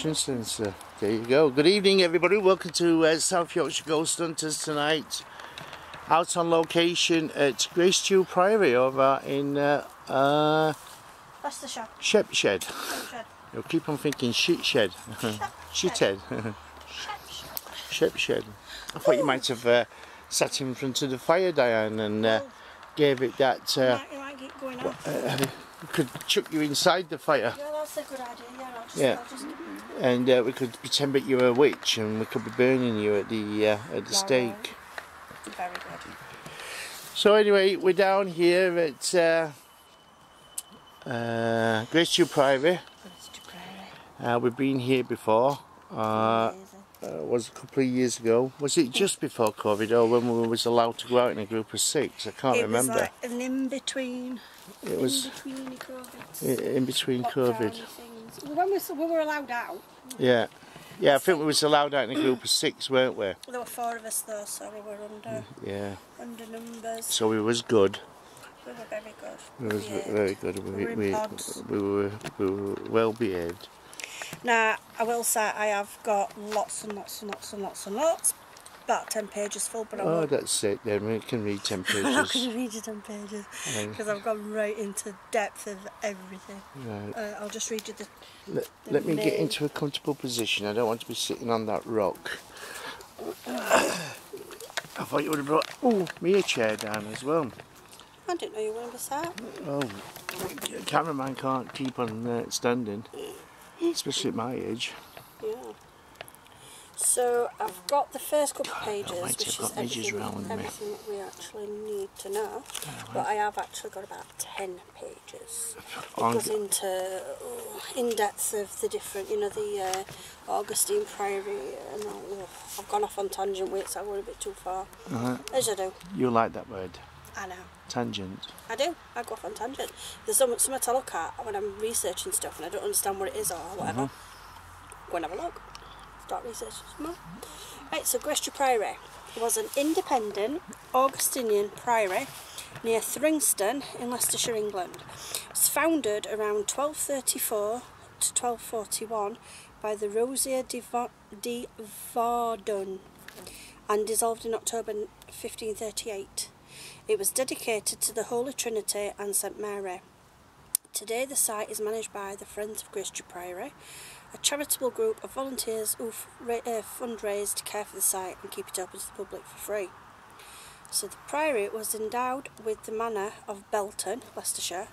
motion sensor. There you go. Good evening, everybody. Welcome to uh, South Yorkshire Ghost Hunters tonight. Out on location at Grace Dieu Priory over in uh, uh, That's the shop. Shepshed. You'll keep on thinking shit shed. shit head. Shepshed. I thought you might have uh, sat in front of the fire, Diane, and uh, gave it that. You Uh, might, you might get going on. could chuck you inside the fire. Yeah, that's a good idea. Yeah, I'll just, Yeah. I'll just and uh, we could pretend that you were a witch and we could be burning you at the uh, at the Yeah, stake. very good. So anyway, we're down here at uh, uh, Priory. It's to pray. Uh, we've been here before. Uh, uh, was a couple of years ago. Was it just before COVID or when we was allowed to go out in a group of six? I can't it remember. was like an in between. it was in between COVID. in between COVID. When we, we were allowed out, Yeah. Yeah, I think we was allowed out in a group of six, weren't we? there were four of us though, so we were under Yeah. under numbers. So we was good. We were very good. It was very good. We, We were we, we were we were well behaved. Now, I will say I have got lots and lots and lots and lots and lots. About 10 pages full, but I Oh, won't. that's it. Then we can read ten pages. I'm not going to read you 10 pages because I've gone right into depth of everything. Right. Uh, I'll just read you the. Let, the let me get into a comfortable position. I don't want to be sitting on that rock. I thought you would have brought oh me a chair down as well. I didn't know you were going to sat. Oh, cameraman can't keep on uh, standing, especially at my age. Yeah. So I've got the first couple of pages, which is I've got pages everything, everything that we actually need to know. But I have actually got about 10 pages. It On- goes into oh, in depth of the different, you know, the uh, Augustine Priory, and all. Oh, I've gone off on tangent with it, so I went a bit too far. Uh-huh. As I do. You like that word, I know. tangent. I do. I go off on tangent. There's so much, something to look at when I'm researching stuff and I don't understand what it is or whatever. Go and have a look. Some more. Right, so Grace Dieu Priory was an independent Augustinian priory near Thringstone in Leicestershire, England. It was founded around 1234 to 1241 by the Rosier de, Va- de and dissolved in October 1538. It was dedicated to the Holy Trinity and St Mary. Today the site is managed by the Friends of Grace Dieu Priory, a charitable group of volunteers who uh, fundraise to care for the site and keep it open to the public for free. So the priory was endowed with the manor of Belton, Leicestershire,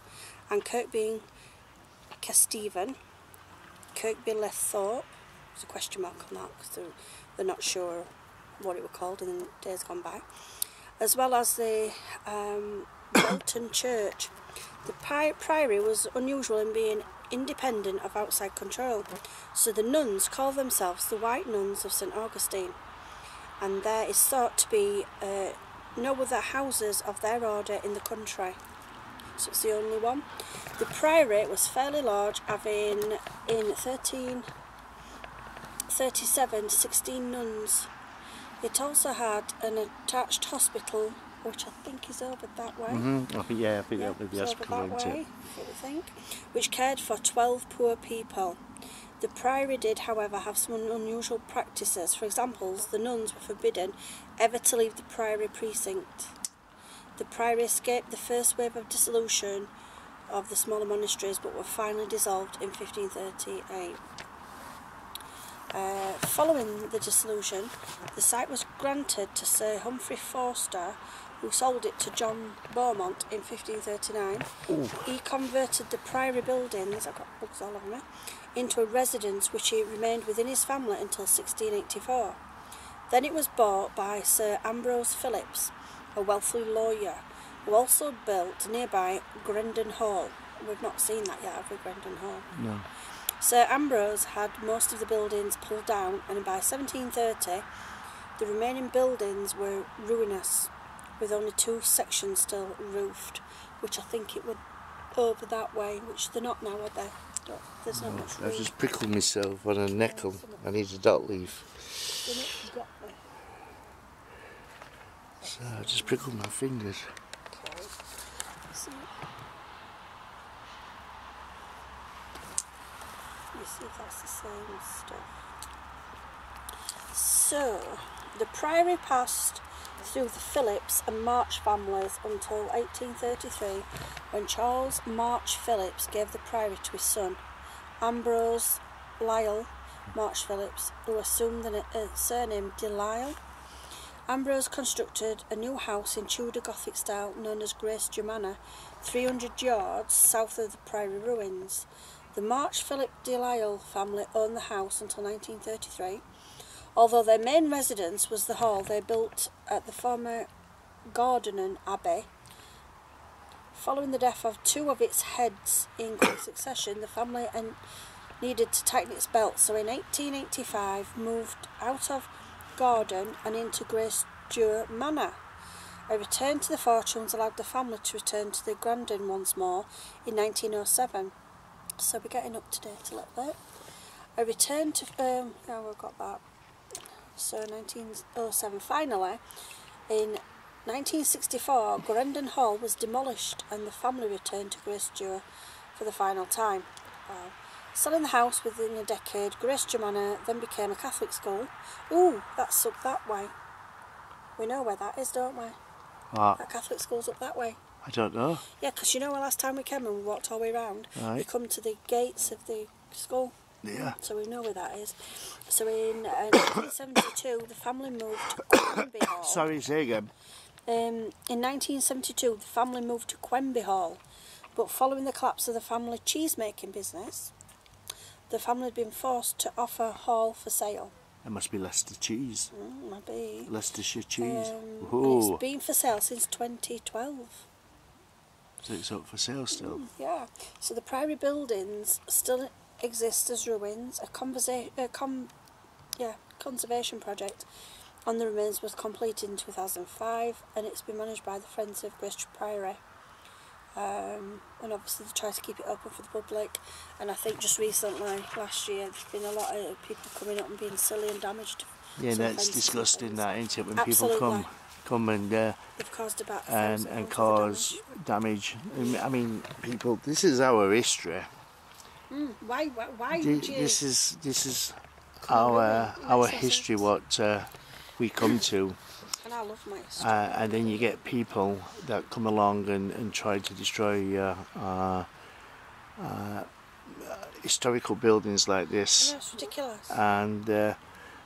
and Kirkby Kesteven, Kirkby Lethorpe, there's a question mark on that because they're, they're not sure what it was called in the days gone by, as well as the um, Belton Church. The pri- priory was unusual in being independent of outside control, so the nuns call themselves the White Nuns of St Augustine, and there is thought to be uh, no other houses of their order in the country. So it's the only one. The priory was fairly large, having in 1337 16 nuns. It also had an attached hospital, which I think is over that way. I think, yeah, I think Yeah, that'll be the it's over that way? I think, which cared for 12 poor people. The priory did, however, have some unusual practices. For example, the nuns were forbidden ever to leave the priory precinct. The priory escaped the first wave of dissolution of the smaller monasteries, but were finally dissolved in 1538. Uh, following the dissolution, the site was granted to Sir Humphrey Forster, who sold it to John Beaumont in 1539. He converted the priory buildings, I've got books all over me, into a residence which he remained within his family until 1684. Then it was bought by Sir Ambrose Phillips, a wealthy lawyer, who also built nearby Garendon Hall. We've not seen that yet, have we, Garendon Hall? No. Sir Ambrose had most of the buildings pulled down, and by 1730, the remaining buildings were ruinous, with only two sections still roofed, which I think it would over that way, which they're not now, are they? There's not much I room. just prickled myself on a neckle. I need a dot leaf. They're not got there. So I just prickled my fingers. Okay. See? You see that's the same stuff. So, the priory passed through the Phillips and March families until 1833 when Charles March Phillips gave the priory to his son, Ambrose Lisle March Phillips, who assumed the uh, surname Delisle. Ambrose constructed a new house in Tudor Gothic style known as Grace Manor, 300 yards south of the Priory ruins. The March Philip Delisle family owned the house until 1933. Although their main residence was the hall they built at the former Garendon Abbey. Following the death of two of its heads in quick succession, the family needed to tighten its belt, so in 1885 moved out of Garden and into Grace Dieu Manor. A return to the fortunes allowed the family to return to the Grandin once more in 1907. So we're getting up to date a little bit. A return to, um, yeah, we've got that. So 1907, finally, in 1964, Garendon Hall was demolished and the family returned to Gracedieu for the final time. Wow. Selling the house within a decade, Gracedieu Manor then became a Catholic school. Ooh, that's up that way. We know where that is, don't we? What? That Catholic school's up that way. I don't know. Yeah, because you know the last time we came and we walked all the way around, Right. we come to the gates of the school, Yeah. so we know where that is. So in uh, 1972, the family moved to Quenby Hall. Sorry, say again. Um, in 1972, the family moved to Quenby Hall, but following the collapse of the family cheese-making business, the family had been forced to offer Hall for sale. It must be Leicester cheese. Mm, maybe. Leicestershire cheese. Um, it's been for sale since 2012. So it's up for sale still. Yeah. So the priory buildings still exist as ruins. A conversa- uh, com- yeah, conservation project on the remains was completed in 2005 and it's been managed by the Friends of Gracedieu Priory. Um, and obviously they try to keep it open for the public and I think just recently, last year, there's been a lot of people coming up and being silly and damaged. Yeah, that's disgusting, that, isn't it? When Absolutely. people come come and uh, They've caused about a and and cause worth damage. I mean, people. This is our history. Mm, why, why, why Thi- This is this is our really. our history. What uh, we come to. and I love my history. uh, and then you get people that come along and, and try to destroy uh, uh, uh, historical buildings like this. ridiculous. And uh,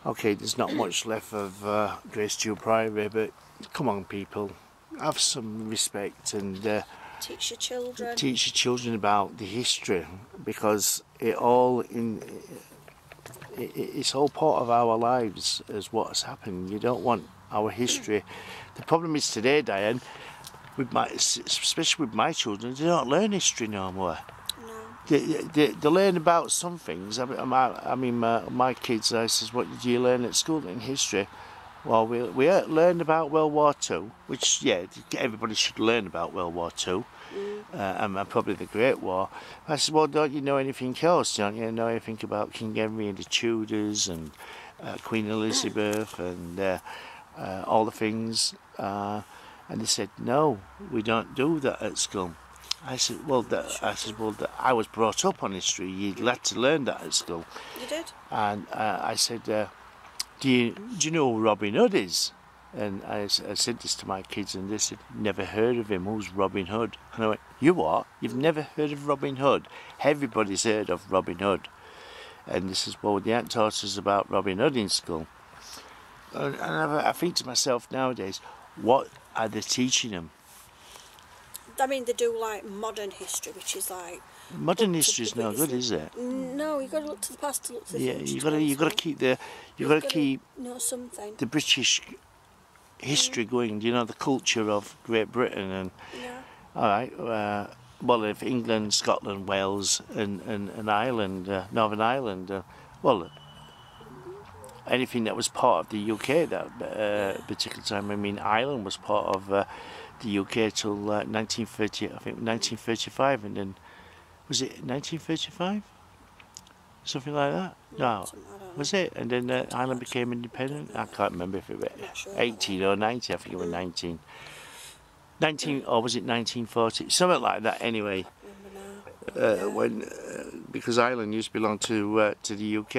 okay, there's not much left of uh, Gracedieu Priory, but come on, people, have some respect and uh, Teach your children. teach your children about the history because it all in. It, it- it's all part of our lives as what's has happened. You don't want our history. The problem is today, Diane, with my, especially with my children, they don't learn history no more. no. They, they, they learn about some things. I mean, my, I mean, my, my kids, I says, what did you learn at school in history? Well, we, we learned about World War Two, which, yeah, everybody should learn about World War Two, uh, and, and probably the Great War. I said, well, don't you know anything else? Don't you know anything about King Henry and the Tudors and uh, Queen Elizabeth and uh, uh, all the things? Uh, and they said, no, we don't do that at school. I said, well, that, I said, well, that, I was brought up on history. You'd had to learn that at school. You did? And uh, I said, do you do you know who Robin Hood is? And I said this to my kids, and they said, never heard of him. Who's Robin Hood? And I went, you what? You've never heard of Robin Hood? Everybody's heard of Robin Hood. And they says, well, the hadn't taught us about Robin Hood in school. And, and I, I think to myself nowadays, what are they teaching them? I mean, they do like modern history, which is like Modern history is no good, is it? no, you've got to look to the past to look to the Yeah, future. you gotta you gotta keep the you gotta keep know something. the British history going. You know the culture of Great Britain and Yeah, all right. Uh, well, if England, Scotland, Wales, and and, and Ireland, uh, Northern Ireland, uh, well, anything that was part of the UK at that uh, particular time. I mean, Ireland was part of uh, the UK till uh, 1930. I think 1935, and then was it 1935? Something like that. No. something, I don't know. Was it? And then uh, Ireland became independent. I can't remember if it was Not 18 or 90. I think it was 19. 19 or was it 1940? Something like that. Anyway, uh, when uh, because Ireland used to belong to uh, to the UK.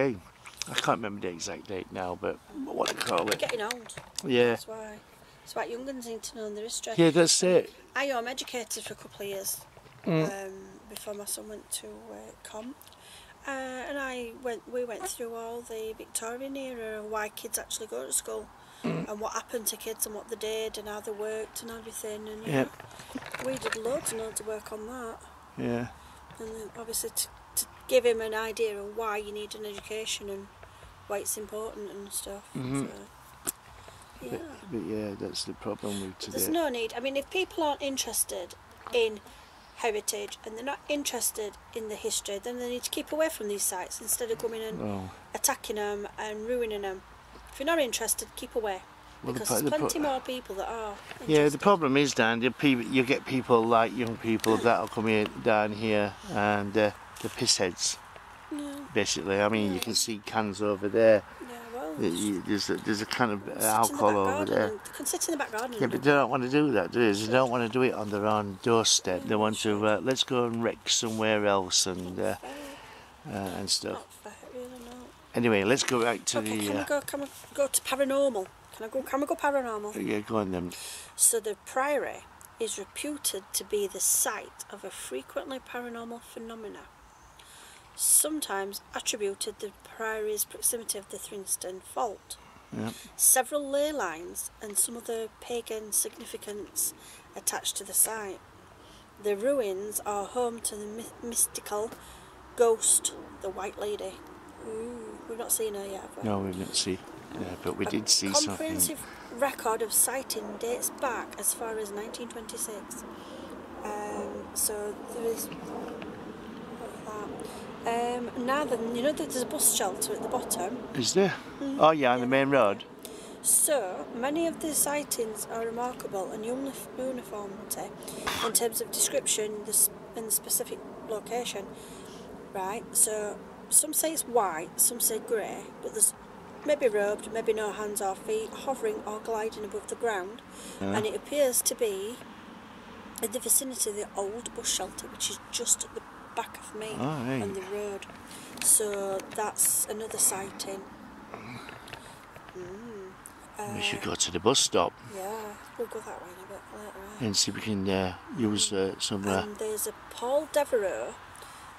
I can't remember the exact date now, but what they call We're it. getting old. Yeah, That's why. That's why young ones need to know their history. yeah, that's it. I am educated for a couple of years Mm. um, before my son went to uh, comp. Uh, and I went. We went through all the Victorian era and why kids actually go to school, Mm. and what happened to kids and what they did and how they worked and everything. And Yeah. we did loads and loads of work on that. Yeah, And then obviously to, to give him an idea of why you need an education and why it's important and stuff. Mhm. So, yeah. but, but yeah, that's the problem with There's no need. I mean, if people aren't interested in heritage and they're not interested in the history, then they need to keep away from these sites instead of coming and Oh, attacking them and ruining them. If you're not interested, keep away. Well, because pro- there's the plenty more people that are. yeah. The problem is, Dan, the you get people like young people that'll come here, down here and uh, the piss heads. Yeah, Basically, I mean, you can see cans over there. You- There's a, there's a can of sit in the alcohol over garden there. They can sit in the back garden. Yeah, but they don't want to do that, do they? They don't want to do it on their own doorstep. They want to uh, let's go and wreck somewhere else and uh, uh, and stuff. Fair, really. Anyway, let's go back to Okay, the. can we Uh, go? Can we go to paranormal? Can I go? Can we go paranormal? yeah, go on then. So the priory is reputed to be the site of a frequently paranormal phenomena. Sometimes attributed the priory's proximity of the Thringstone Fault. Yeah. Several ley lines and some other pagan significance attached to the site. The ruins are home to the myth- mystical ghost, the White Lady. Ooh, we've not seen her yet. We? No, we didn't see. Yeah, but we A did see something. comprehensive record of sighting dates back as far as 1926. Um, so there is. Um, now then, you know that there's a bus shelter at the bottom. Is there? Mm, Oh yeah, on the main road. So many of the sightings are remarkable and unif- uniformity in terms of description and the specific location. Right. So some say it's white, some say grey, but there's maybe robed, maybe no hands or feet, hovering or gliding above the ground, Yeah. and it appears to be in the vicinity of the old bus shelter, which is just at the back of me Oh, right. on the road. So that's another sighting. Mm. we Uh, should go to the bus stop yeah, we'll go that way in a bit later. on. and see if we can uh, use uh, some. Uh, And there's a Paul Devereux.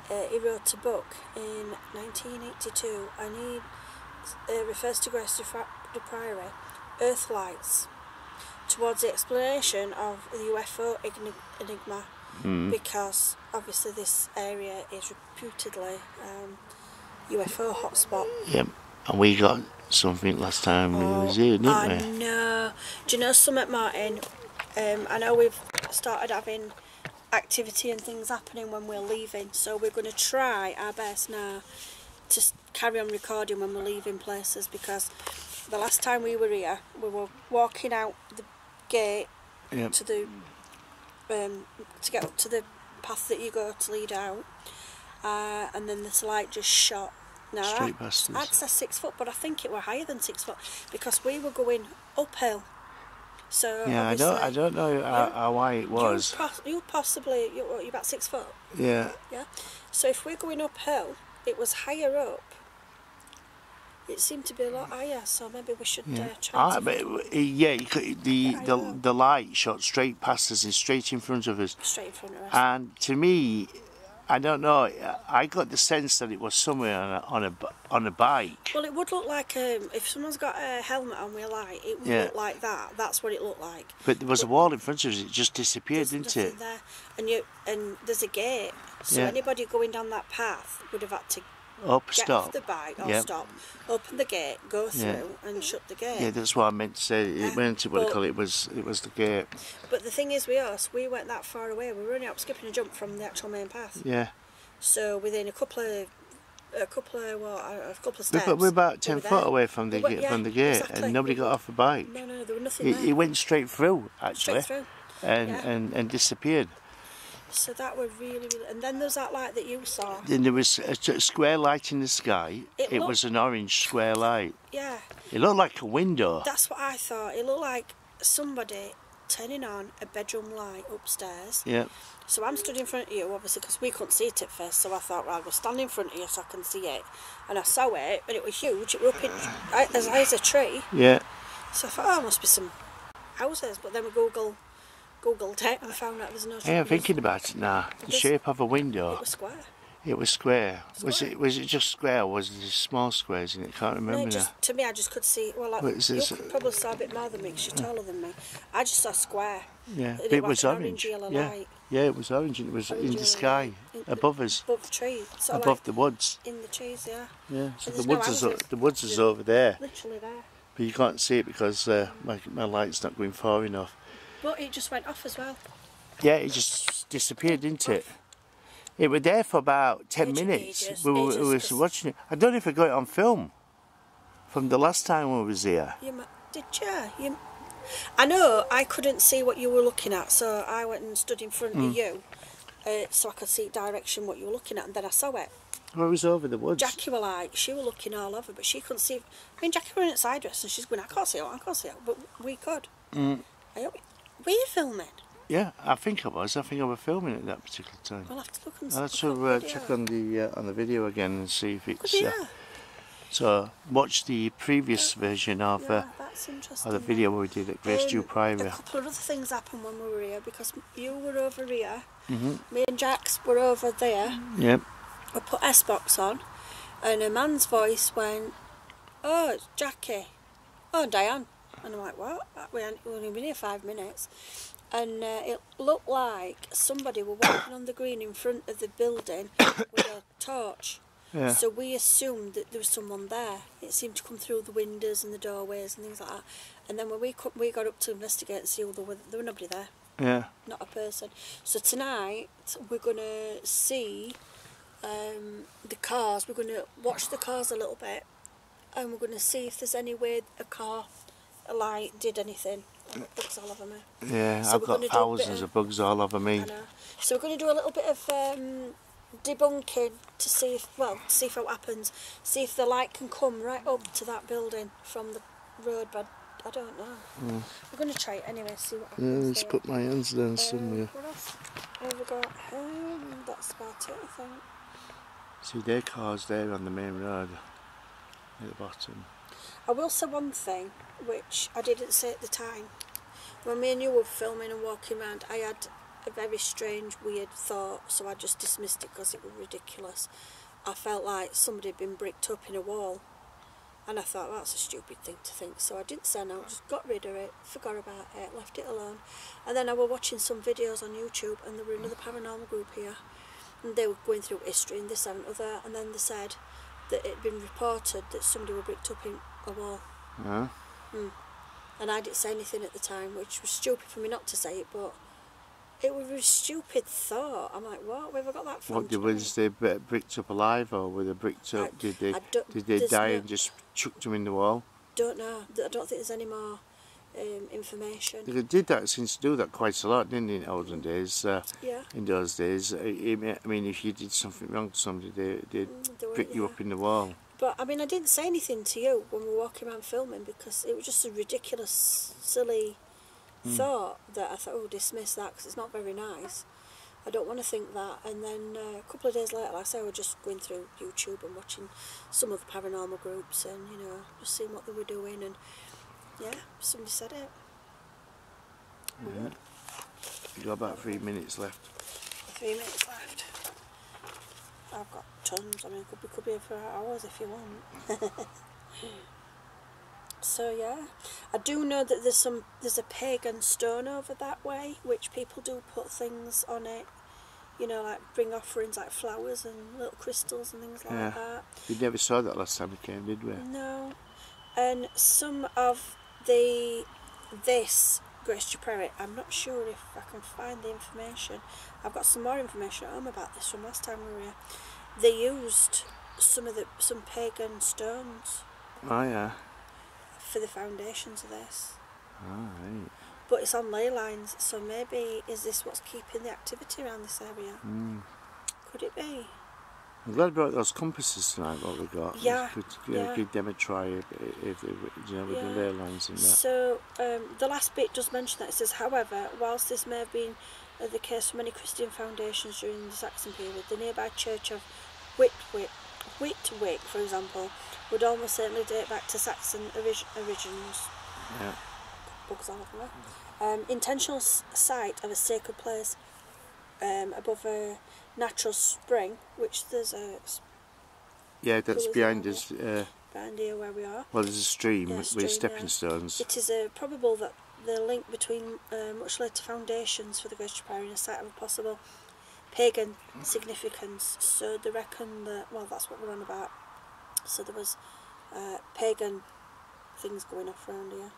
Uh, he wrote a book in 1982, and he uh, refers to Grace Dieu Priory, Earthlights, towards the explanation of the UFO enigma, mm, because obviously this area is reputedly um, UFO hotspot. Yep. And we got something last time we was here, didn't Oh, I we? know. Do you know something, Martin? Um, I know we've started having activity and things happening when we're leaving, so we're going to try our best now to carry on recording when we're leaving places because the last time we were here, we were walking out the gate Yep. to the um, to get up to the path that you go to lead out, uh, and then this light just shot. Now, I- Straight past us. I'd say six foot, but I think it were higher than six foot because we were going uphill. So Yeah, I don't. I don't know how, how high it was. You, poss- you possibly you what, you're about six foot. Yeah. Yeah. So if we're going uphill, it was higher up. It seemed to be a lot higher, so maybe we should Yeah. uh, try. Ah, to but uh, yeah, could, the, I the the light shot straight past us and straight in front of us. straight in front of us. And to me, I don't know. I got the sense that it was somewhere on a on a, on a bike. well, it would look like um, if someone's got a helmet on with a light, it would Yeah. look like that. That's what it looked like. But there was a wall in front of us. It just disappeared, didn't it? There. And you and there's a gate, so Yeah. anybody going down that path would have had to Up, get stop. off the bike or Yep. stop, open the gate, go through, Yeah. and shut the gate. Yeah, that's what I meant to say. It went weren't what I but- call it. it was it was the gate. But the thing is, with us, we went that far away. We were only up skipping a jump from the actual main path. Yeah, So within a couple of a couple of what a couple of we're, steps. about- we're about we ten were foot away from the We went- ga- yeah, from the gate, exactly. and nobody got off the bike. No, no, there was nothing He, there. he went straight through actually, Straight through. and, yeah. and and disappeared. So that were really, really. And then there's that light that you saw. Then there was a square light in the sky. It It, looked- was an orange square light. Yeah, It looked like a window. that's what I thought. It looked like somebody turning on a bedroom light upstairs, Yeah, So I'm stood in front of you, obviously, because we couldn't see it at first. So I thought, right, I'll stand in front of you so I can see it. And I saw it, and it was huge. It was up in, as high as a tree. Yeah. So I thought, oh, must be some houses. But then we Google, Googled it and found out there's no. Hey, I'm thinking about it now. The This- shape of a window. It was square. It was square. Was it? Was it just square? or Was it small squares in it? I Can't No, remember now. to me, I just could see. Well, like, you probably saw a bit more than me 'cause you're taller than me. I just saw square. Yeah, it it was orange. orange Yeah, light. yeah, it was orange and it was Orange in the sky. In- above us, above the trees. Above like the woods. in the trees, yeah, Yeah, so the there's no woods is o- the woods is Just- over there, literally there. but you can't see it because uh, my my light's not going far enough. But it just went off as well. Yeah, it just disappeared, didn't it? It was there for about ten Ages, minutes. ages, we were, ages, we was watching it. I don't know if I got it on film from the last time we was here. You did you? you? I know I couldn't see what you were looking at, so I went and stood in front Mm. of you, uh, so I could see direction what you were looking at, and then I saw it. Well, it was over the woods. Jackie were like, she were looking all over, but she couldn't see. I mean, Jackie were in side dress, and she's going, I can't see it, I can't see it, but we could. Mm. I hope, were you filming? Yeah, I think I was. I think I was filming at that particular time. I'll have to look and I'll have to uh, check on the uh, on the video again and see if it's. Uh, yeah, so watch the previous version of uh, yeah, that's interesting. of the video we did at Grace Dieu Um, A Priory. couple of other things happened when we were here because you were over here, Mhm. me and Jax were over there. Yep. We put S box on, and a man's voice went, "Oh, it's Jackie. Oh, Diane." And I'm like, "What?" We only been here five minutes, and uh, it looked like somebody were walking on the green in front of the building with a torch. Yeah. So we assumed that there was someone there. It seemed to come through the windows and the doorways and things like that. And then when we we got up to investigate and see, well, there, were, there were nobody there, Yeah. not a person. So tonight we're gonna see um, the cars. We're gonna watch the cars a little bit, and we're gonna see if there's any way a car, a light, did anything. Bugs all over me. Yeah. So I've got thousands of- of bugs all over me. So we're going to do a little bit of um, debunking to see if, well, see if it happens. See if the light can come right up to that building from the road, but I don't know. We're going to try it anyway, see what Yeah, happens. let's there. put my hands down Um, somewhere. what else have we got? Um, that's about it, I think. See, their car's there on the main road at the bottom. I will say one thing, which I didn't say at the time. When me and you were filming and walking around, I had a very strange, weird thought, so I just dismissed it because it was ridiculous. I felt like somebody had been bricked up in a wall, and I thought that's a stupid thing to think. So I didn't say no, just got rid of it, forgot about it, left it alone. And then I was watching some videos on YouTube, and there were another paranormal group here, and they were going through history and this and other, and then they said that it had been reported that somebody were bricked up in a wall. Huh? And I didn't say anything at the time, which was stupid for me not to say it, but it was a stupid thought. I'm like, what? Where have I got that from? What did you was they bri- bricked up alive or were they bricked up? I- did they did they die no- and just chucked them in the wall? Don't know. I don't think there's any more um, information. They did that since do that quite a lot, didn't they, in olden days? Uh, Yeah. in those days, I I mean, if you did something wrong to somebody, they they'd Mm, they brick you yeah. up in the wall. But I mean, I didn't say anything to you when we were walking around filming because it was just a ridiculous, silly Hmm. thought that I thought, oh, dismiss that because it's not very nice. I don't want to think that. And then uh, a couple of days later, like I say, I was just going through YouTube and watching some of the paranormal groups and, you know, just seeing what they were doing. And yeah, somebody said it. Yeah. You got about three minutes left. Three minutes left. I've got tons. I mean, could be could be here for hours if you want. so yeah, I do know that there's some there's a pagan stone over that way, which people do put things on it. You know, like bring offerings like flowers and little crystals and things like Yeah. that. We never saw that last time we came, did we? No, and some of the this Grace Prairie, I'm not sure if I can find the information. I've got some more information at home about this from last time we were here. They used some of the some pagan stones Oh yeah. for the foundations of this, All right. but it's on ley lines. So maybe is this what's keeping the activity around this area? Mm. Could it be? I'm glad about those compasses tonight. What we got. Yeah, Could yeah. give them a try if, if, if you know with Yeah. the ley lines and that. So um, the last bit does mention that it says, however, whilst this may have been uh, the case for many Christian foundations during the Saxon period. The nearby church of Whitwick, Whitwick, for example, would almost certainly date back to Saxon orig- origins. Yeah. Bugs there. Um, intentional site of a sacred place um, above a natural spring, which there's a. Yeah, that's behind us. Uh, behind here where we are. well, there's a stream Yeah, with stepping yeah. stones. It is uh, probable that the link between uh, much later foundations for the and a site of a possible pagan significance. So they reckon that, well, that's what we're on about. So there was uh, pagan things going off around here.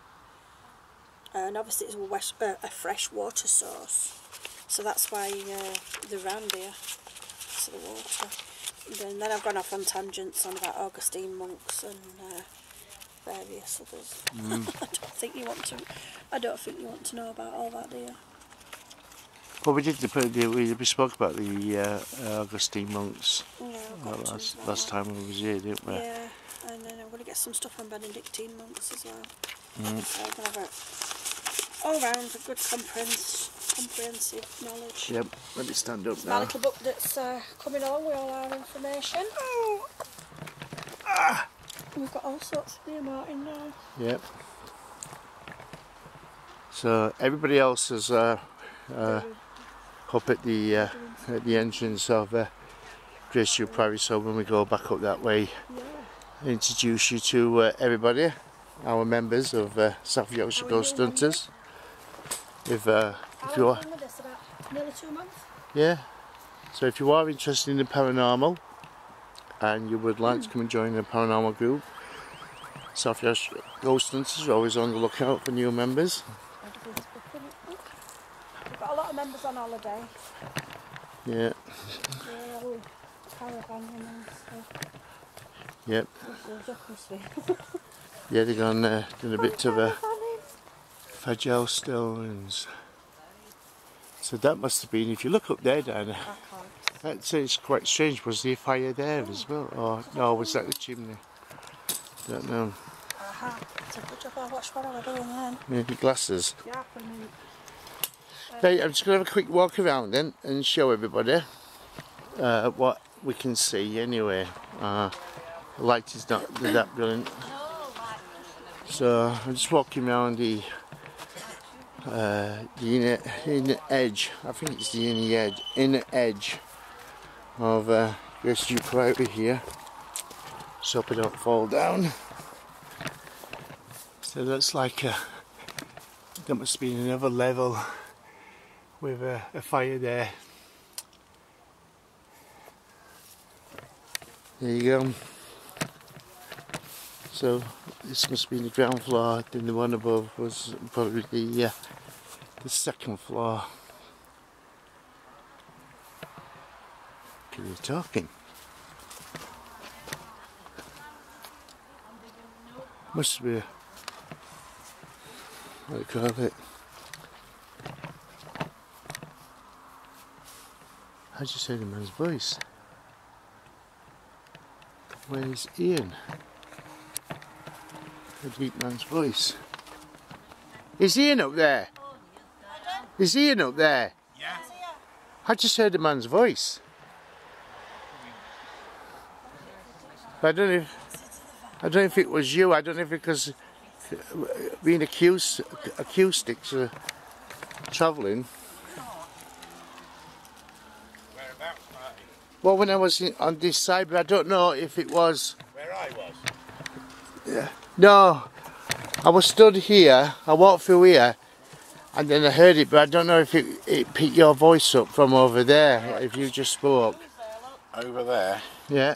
and obviously it's a, west, uh, a fresh water source. So that's why uh, they're around here. So the water. And then, then I've gone off on tangents on about Augustine monks and uh, various others. I don't think you want to. I don't think you want to know about all that, do you? Well, we did. We, we spoke about the uh, Augustine monks Yeah, uh, last, last time we was here, didn't we? Yeah, and then I'm going to get some stuff on Benedictine monks as well. Mm. So all round a good comprehensive, comprehensive knowledge. Yep. Let me stand up It's my little book that's uh, coming along with all our information. Oh! We've got all sorts of near Martin now. Yep. So everybody else is uh, uh, up at the uh, at the entrance of uh, Grace Dieu Priory. So when we go back up that way, Yeah. introduce you to uh, everybody, our members of uh, South Yorkshire Ghost Hunters. If uh, if you are. have you been with us? About nearly two months? yeah. So if you are interested in the paranormal, and you would like to come and join the paranormal group, South Yorkshire Ghost Hunters are always on the lookout for new members. We've got a lot of members on holiday. Yeah. They're all caravanning and stuff. Yep. There's a crispy. Yeah, they're gone uh, doing a bit of a Fragile stones. So that must have been, if you look up there, Diana, that's it's quite strange. Was there a fire there as well? Or no, was that the chimney? I Don't know. Aha. It's a good job I watched what I was doing then. Maybe glasses. Yeah, for me. Right, I'm just going to have a quick walk around then and show everybody uh, what we can see anyway. Uh, the light is not that brilliant. So I'm just walking around the uh, the inner, inner edge, I think it's the inner edge, inner edge of uh, Grace Dieu Priory here. So hope I don't fall down. So that's like a, that must be another level with a, a fire there. There you go. So this must be the ground floor. Then the one above was probably the uh, the second floor. You talking? Must be a, what do you call it? How'd you say the man's voice? Where's Ian? The deep man's voice. Is Ian up there? Is Ian up there? Yeah. I just heard the man's voice. I don't know if I don't know if it was you. I don't know if because being acoustic, acoustics are travelling. Well, when I was in, on this side, but I don't know if it was. Where I was. No, I was stood here. I walked through here, and then I heard it, but I don't know if it, it picked your voice up from over there. If you just spoke, Over there, yeah,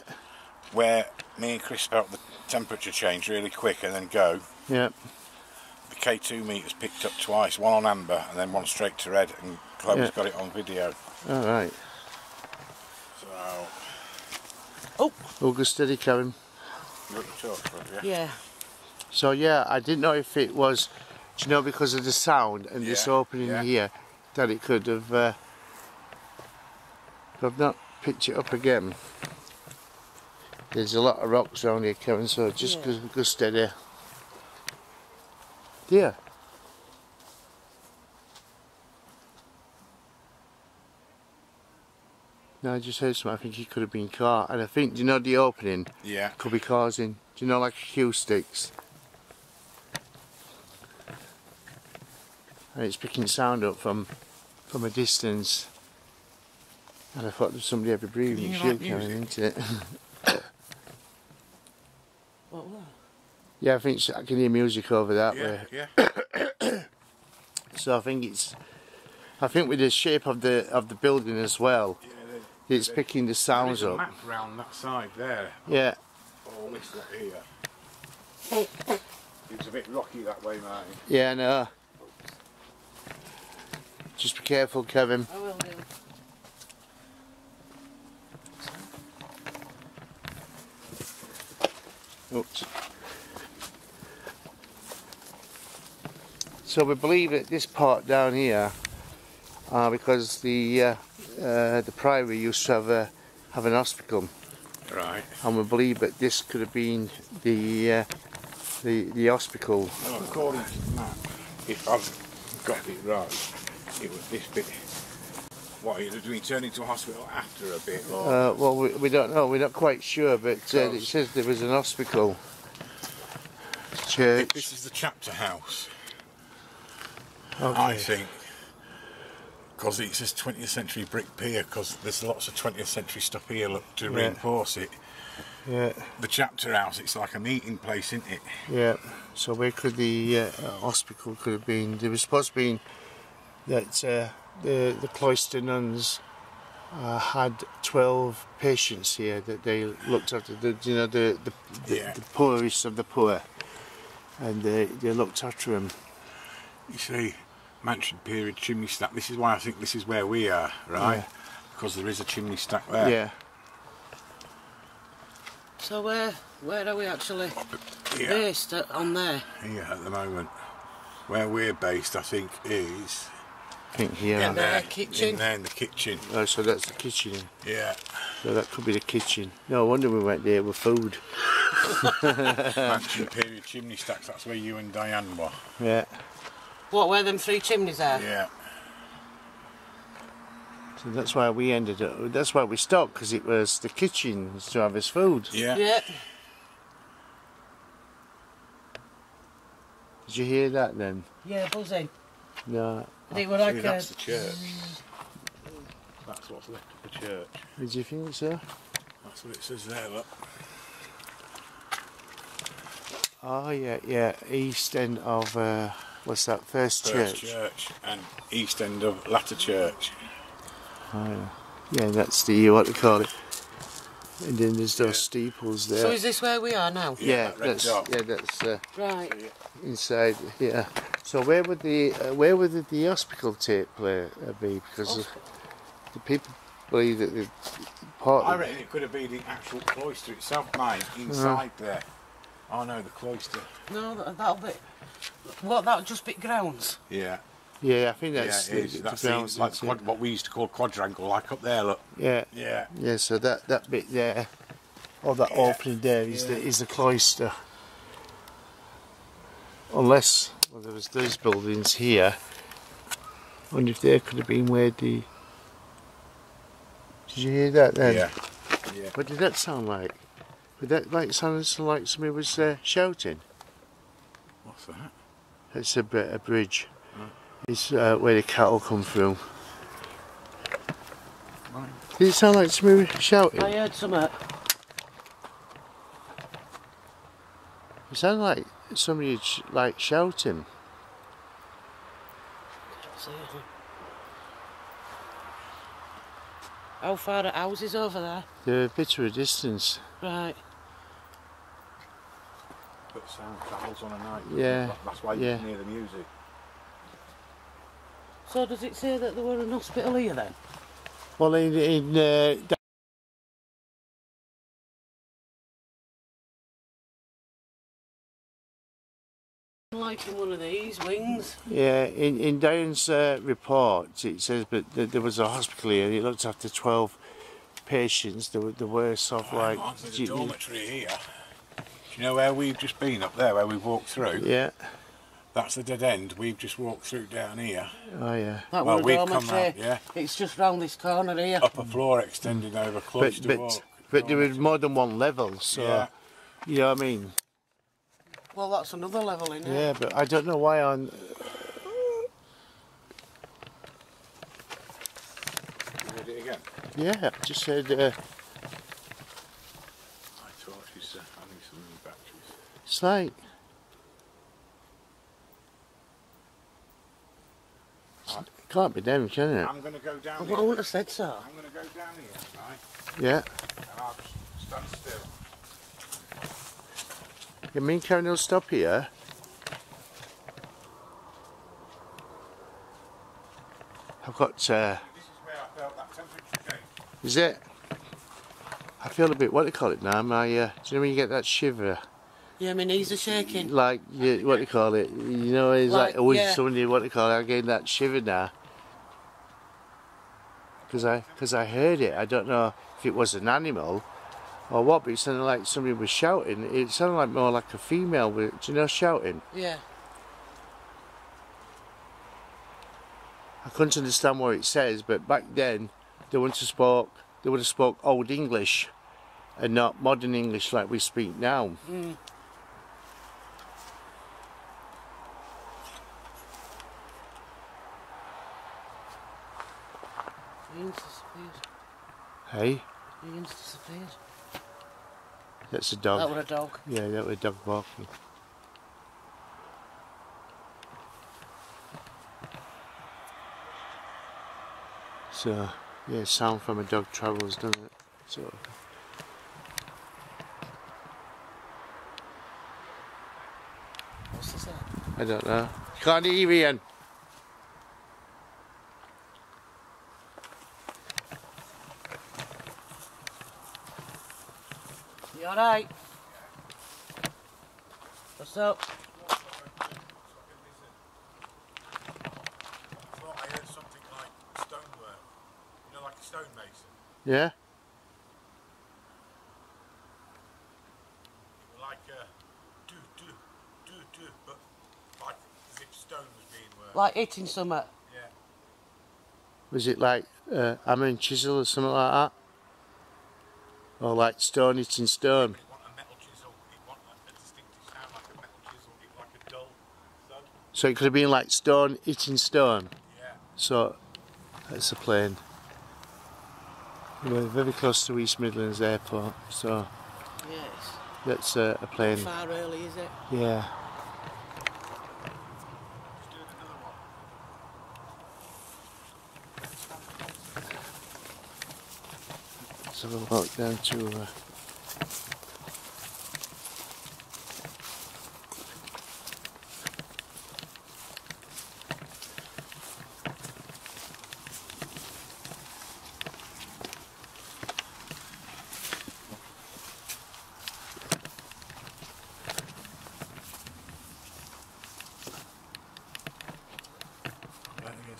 where me and Chris felt the temperature change really quick and then go, yeah. the K2 meters picked up twice, one on amber and then one straight to red, and Chloe's Yeah. got it on video. All right. So, oh. All good, steady, Karen. you got the talk, have you? Yeah. So yeah, I didn't know if it was, do you know, because of the sound and this opening yeah. here, that it could have. Uh, I've not picked it up again. There's a lot of rocks around here, Kevin. So just Yeah. go, go steady. Yeah. No, I just heard something. I think it could have been car, and I think do you know the opening Yeah. could be causing. Do you know like acoustics? And it's picking sound up from from a distance. And I thought there was somebody ever breathing you shit like coming into it. What was yeah, I think so. I can hear music over that way. Yeah, yeah. So I think it's. I think with the shape of the of the building as well, yeah it's picking the sounds up. map round that side there. Yeah. Oh, All this here. Oh. It's a bit rocky that way, Martin. Yeah, no. Just be careful, Kevin. I will do. Oops. So we believe that this part down here, uh, because the uh, uh, the priory used to have a have an hospital, Right. and we believe that this could have been the uh, the the hospital. Well, according to the map, if I've got it right, it was this bit. What, had been turned into a hospital after a bit? Or, Uh, well, we, we don't know. We're not quite sure, but uh, it says there was an hospital, church. this is the chapter house, I think. Because it says 20th century brick pier, because there's lots of 20th century stuff here look, to Yeah. reinforce it. Yeah, The chapter house, it's like a meeting place, isn't it? yeah. So where could the uh, hospital could have been? There was supposed to be that uh, the the cloister nuns uh, had twelve patients here that they looked after. The you know the the, the, Yeah. the poorest of the poor, and they they looked after them. You see, mansion period chimney stack. This is why I think this is where we are, right? Yeah. Because there is a chimney stack there. Yeah. So where where are we actually Here, based at, on there? Yeah, at the moment. Where we're based, I think, is I think here. in there, kitchen? In there, in the kitchen. Oh, so that's the kitchen. Yeah. So that could be the kitchen. No wonder we went there with food. mansion period chimney stacks. That's where you and Diane were. Yeah. What where them three chimneys are? Yeah. So that's why we ended up. That's why we stopped because it was the kitchen to have his food. Yeah. Yeah. Did you hear that then? Yeah, buzzing. No. They were See, like a, that's the church. That's what's left of the church. Did you think so? That's what it says there, look. Oh yeah, yeah. East end of uh, what's that? First, First church. church and east end of Latter Church. Oh, yeah. yeah, that's the what they call it. And then there's those Yeah. steeples there. So is this where we are now? yeah, that red that's dot. yeah, that's uh, Right. inside here. So where would the uh, where would the, the hospital take play uh, be? Because the, the people believe that the part. I reckon it could have been the actual cloister itself, mate, inside there. Oh no, the cloister. No, that, that'll be. What? That'll just be grounds. Yeah. yeah, I think that's yeah, the, it is. the That's grounds the, like quad, what we used to call quadrangle, like up there, look. Yeah, Yeah. yeah. So that that bit there, or that Yeah, opening there, is the is the cloister. Unless well, there was those buildings here. I wonder if there could have been where the. Did you hear that then? Yeah. Yeah. What did that sound like? Would that like sound like somebody was uh, shouting? What's that? It's a, bit, a bridge. It's uh, where the cattle come from. Right. Did it sound like somebody shouting? I heard some. uh, It sounded like somebody sh- like shouting. see. How far are houses over there? They're a bit of a distance. Right. But sound travels on a night. Yeah, That's why you yeah. can hear the music. So does it say that there were an hospital here then? Well, in, in uh, Da- in one of these wings. yeah, in in Diane's uh, report, it says but th- there was a hospital here. and It looked after twelve patients. There were the worst of like. Hang on, there's you- a you- dormitory here. Do you know where we've just been up there, where we've walked through? yeah, That's the dead end. We've just walked through down here. Oh yeah. That Well, was we've come dormitory. round, yeah. It's just round this corner here. Upper floor extending over close But to but walk. but there was more than one level, so Yeah. you know what I mean. Well, that's another level in here. Yeah, but I don't know why on. You read it again? Yeah, I just said uh, My torch is. Uh, I need some new batteries. it's like it can't be them, can it? I'm going to go down I here. wouldn't have said so. I'm going to go down here, right? Yeah. And I'll just stand still. You mean Karen will stop here? I've got. Uh, This is where I felt that temperature is it? I feel a bit. What do you call it now? My. Uh, do you know when you get that shiver? Yeah, my knees are shaking. Like you, what do you call it? You know, it's like, Like, always yeah. somebody. What do you call it? I get that shiver now. Because I, cause I heard it. I don't know if it was an animal or what, but it sounded like somebody was shouting. It sounded like more like a female. With, do you know shouting? Yeah. I couldn't understand what it says, but back then they would have spoke they would have spoke old English and not modern English like we speak now. Mm. Hey, Ian's disappeared. That's a dog. That was a dog. Yeah, that was a dog barking. So, yeah, sound from a dog travels, doesn't it? So, What's this? I don't know. Can't hear Ian. You alright? What's up? I thought I heard something like stonework. You know, like a stonemason. Yeah? Like uh, do, do, do, do, but like as if stone was being worked. Like hitting something. yeah. Was it like uh, hammer and chisel or something like that? Or like stone hitting stone? It want a metal chisel. It want a, a distinctive sound like a metal chisel. It like a dull thud. So it could have been like stone hitting stone. Yeah. So that's a plane. We're very close to East Midlands Airport, so Yes. that's uh, a plane. Far early, is it? Yeah. Just doing another one. So we'll walk down to. Uh,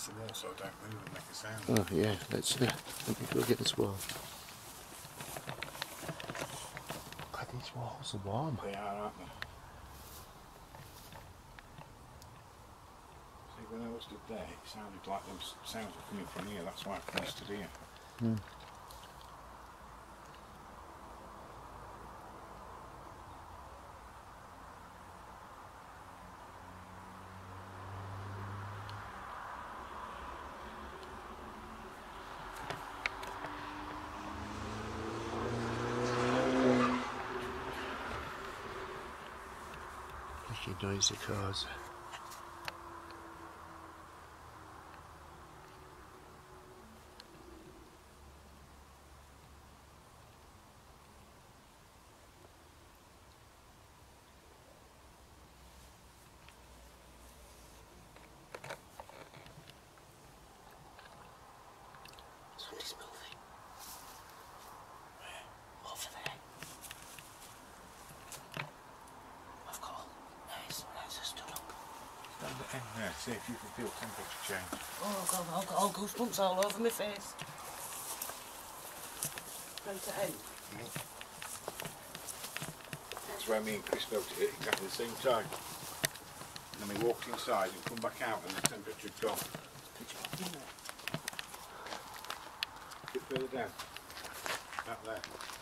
the wall so I don't move and make a sound. oh yeah, let's uh, let me go get this wall. These walls are warm. They are, aren't they? See, when I was stood there, it sounded like them s- sounds were coming from here. That's why I come stood here. Making noisy cars. Somebody's moving. Over there. I've got. Nice. Nice. I stood up. Stand at the there, see if you can feel temperature change. Oh God! I've got all goosebumps all over my face. Right to end. Mm-hmm. That's where me and Chris felt it exactly the same time. and then we walked inside and come back out and the temperature had gone. A bit further down. Back there.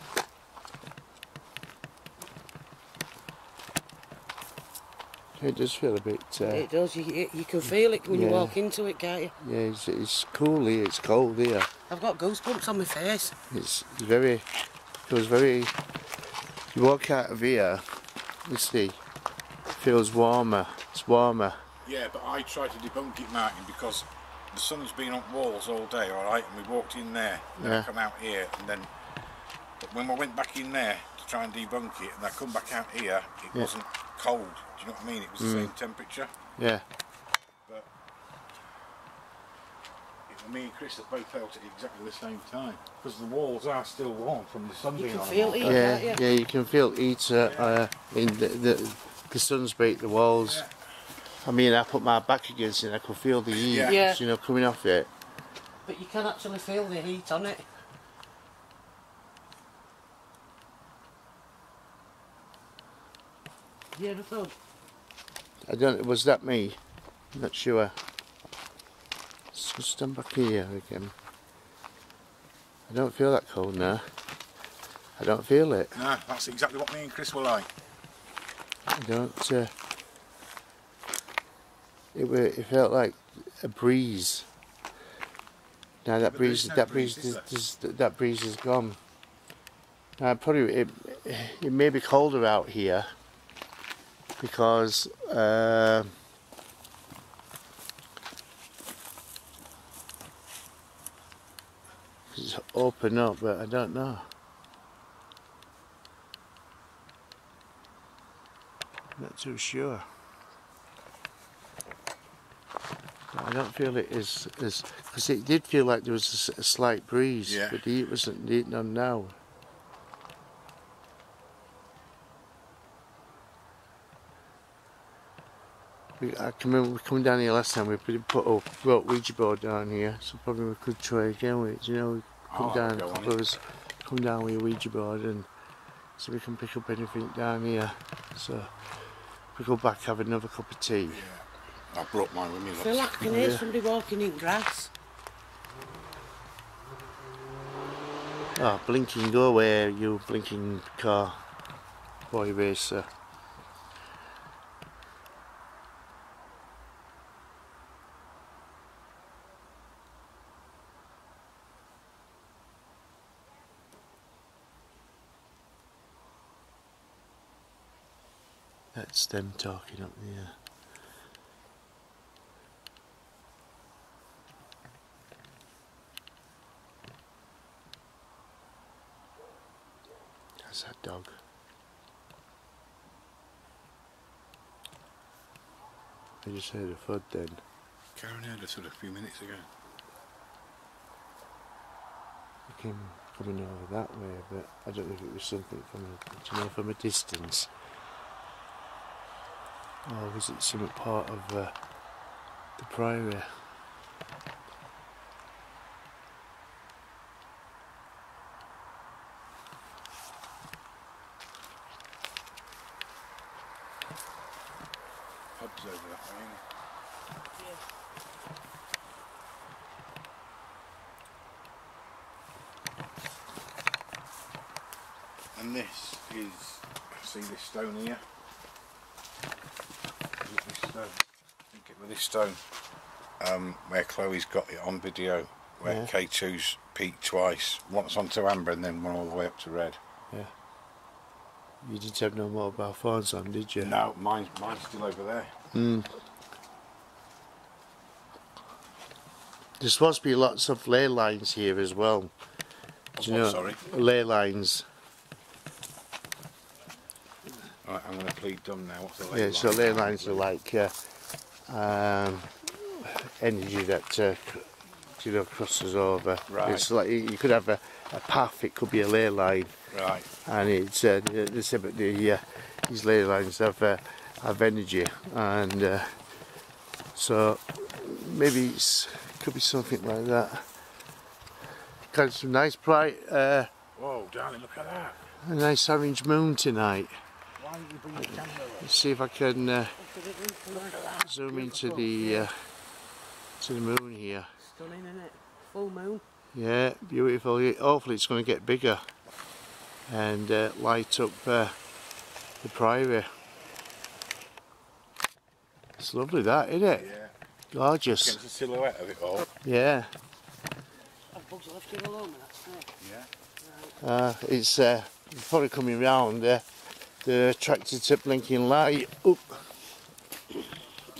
It does feel a bit. Uh, It does. You, you- you can feel it when you walk into it, can't you? yeah, it's, it's cool here. It's cold here. I've got goosebumps on my face. It's very. It feels very. You walk out of here. You see. It feels warmer. It's warmer. Yeah, but I tried to debunk it, Martin, because the sun's been on walls all day, all right, and we walked in there, and then Yeah. I come out here, and then, but when I went back in there to try and debunk it, and I come back out here, it Yeah. wasn't cold. Do you know what I mean? It was the same temperature. Yeah. But it was me and Chris that both felt it exactly the same time, because the walls are still warm from the sun You being can on. feel all it. Yeah, yeah, you can feel heat uh, uh, in the, the the sun's beat the walls. Yeah. I mean, I put my back against it, and I could feel the heat, Yeah. Yeah. you know, coming off it. But you can actually feel the heat on it. Yeah, the thud. I don't. Was that me? I'm not sure. Let's just stand back here again. I don't feel that cold now. I don't feel it. No, that's exactly what me and Chris were like. I don't. Uh, it were, It felt like a breeze. Now that breeze, no that breeze, breeze, is, that breeze is gone. Now probably it, it may be colder out here because uh, it's open up, but I don't know. Not too sure. I don't feel it is because it did feel like there was a slight breeze, Yeah. but the heat wasn't the heat none now. We, I can remember we come down here last time. We put put a brought Ouija board down here, so probably we could try again with it. You know, we come I'll down, go a on couple of us come down with a Ouija board and so we can pick up anything down here. So we go back have another cup of tea. I brought mine with me. I look. feel like I can hear somebody walking in grass. Oh, blinking, go away, you blinking car. Boy racer. That's them talking up there. That's that dog. I just heard a thud then. Karen heard us a few minutes ago. It came coming over that way, but I don't know if it was something from a, you know, from a distance. Or was it some part of uh, the priory? Pub's over that way. ain't it? And this is, see this stone here? Is it this stone? I think it was this stone. Um, where Chloe's got it on video, where Yeah. K2's peaked twice. Once onto amber and then one all the way up to red. Yeah. You didn't have no mobile phones on, did you? No, mine's, mine's still over there. There's supposed to be lots of ley lines here as well. You know? sorry? Ley lines. Right, I'm going to plead dumb now. What's the ley Yeah, so line? ley lines are like uh, um, energy that uh, you know crosses over. Right. It's like you you could have a, a path. It could be a ley line, Right. and it's uh, the, the, the, the uh, these ley lines have uh, have energy, and uh, so maybe it could be something like that. Got some nice bright, uh, Whoa, darling, look at that. a nice orange moon tonight. Why didn't you bring your camera? Let's see if I can. Uh, I've zoom into the uh, to the moon here. Stunning, isn't it? Full moon. Yeah, beautiful. Hopefully it's going to get bigger and uh, light up uh, the priory. It's lovely that, isn't it? Yeah. Gorgeous. Gets a silhouette of it all. Yeah. Have bugs left you alone with that? Yeah. Uh, it's uh, probably coming round. Uh, they're attracted to blinking light. Oop.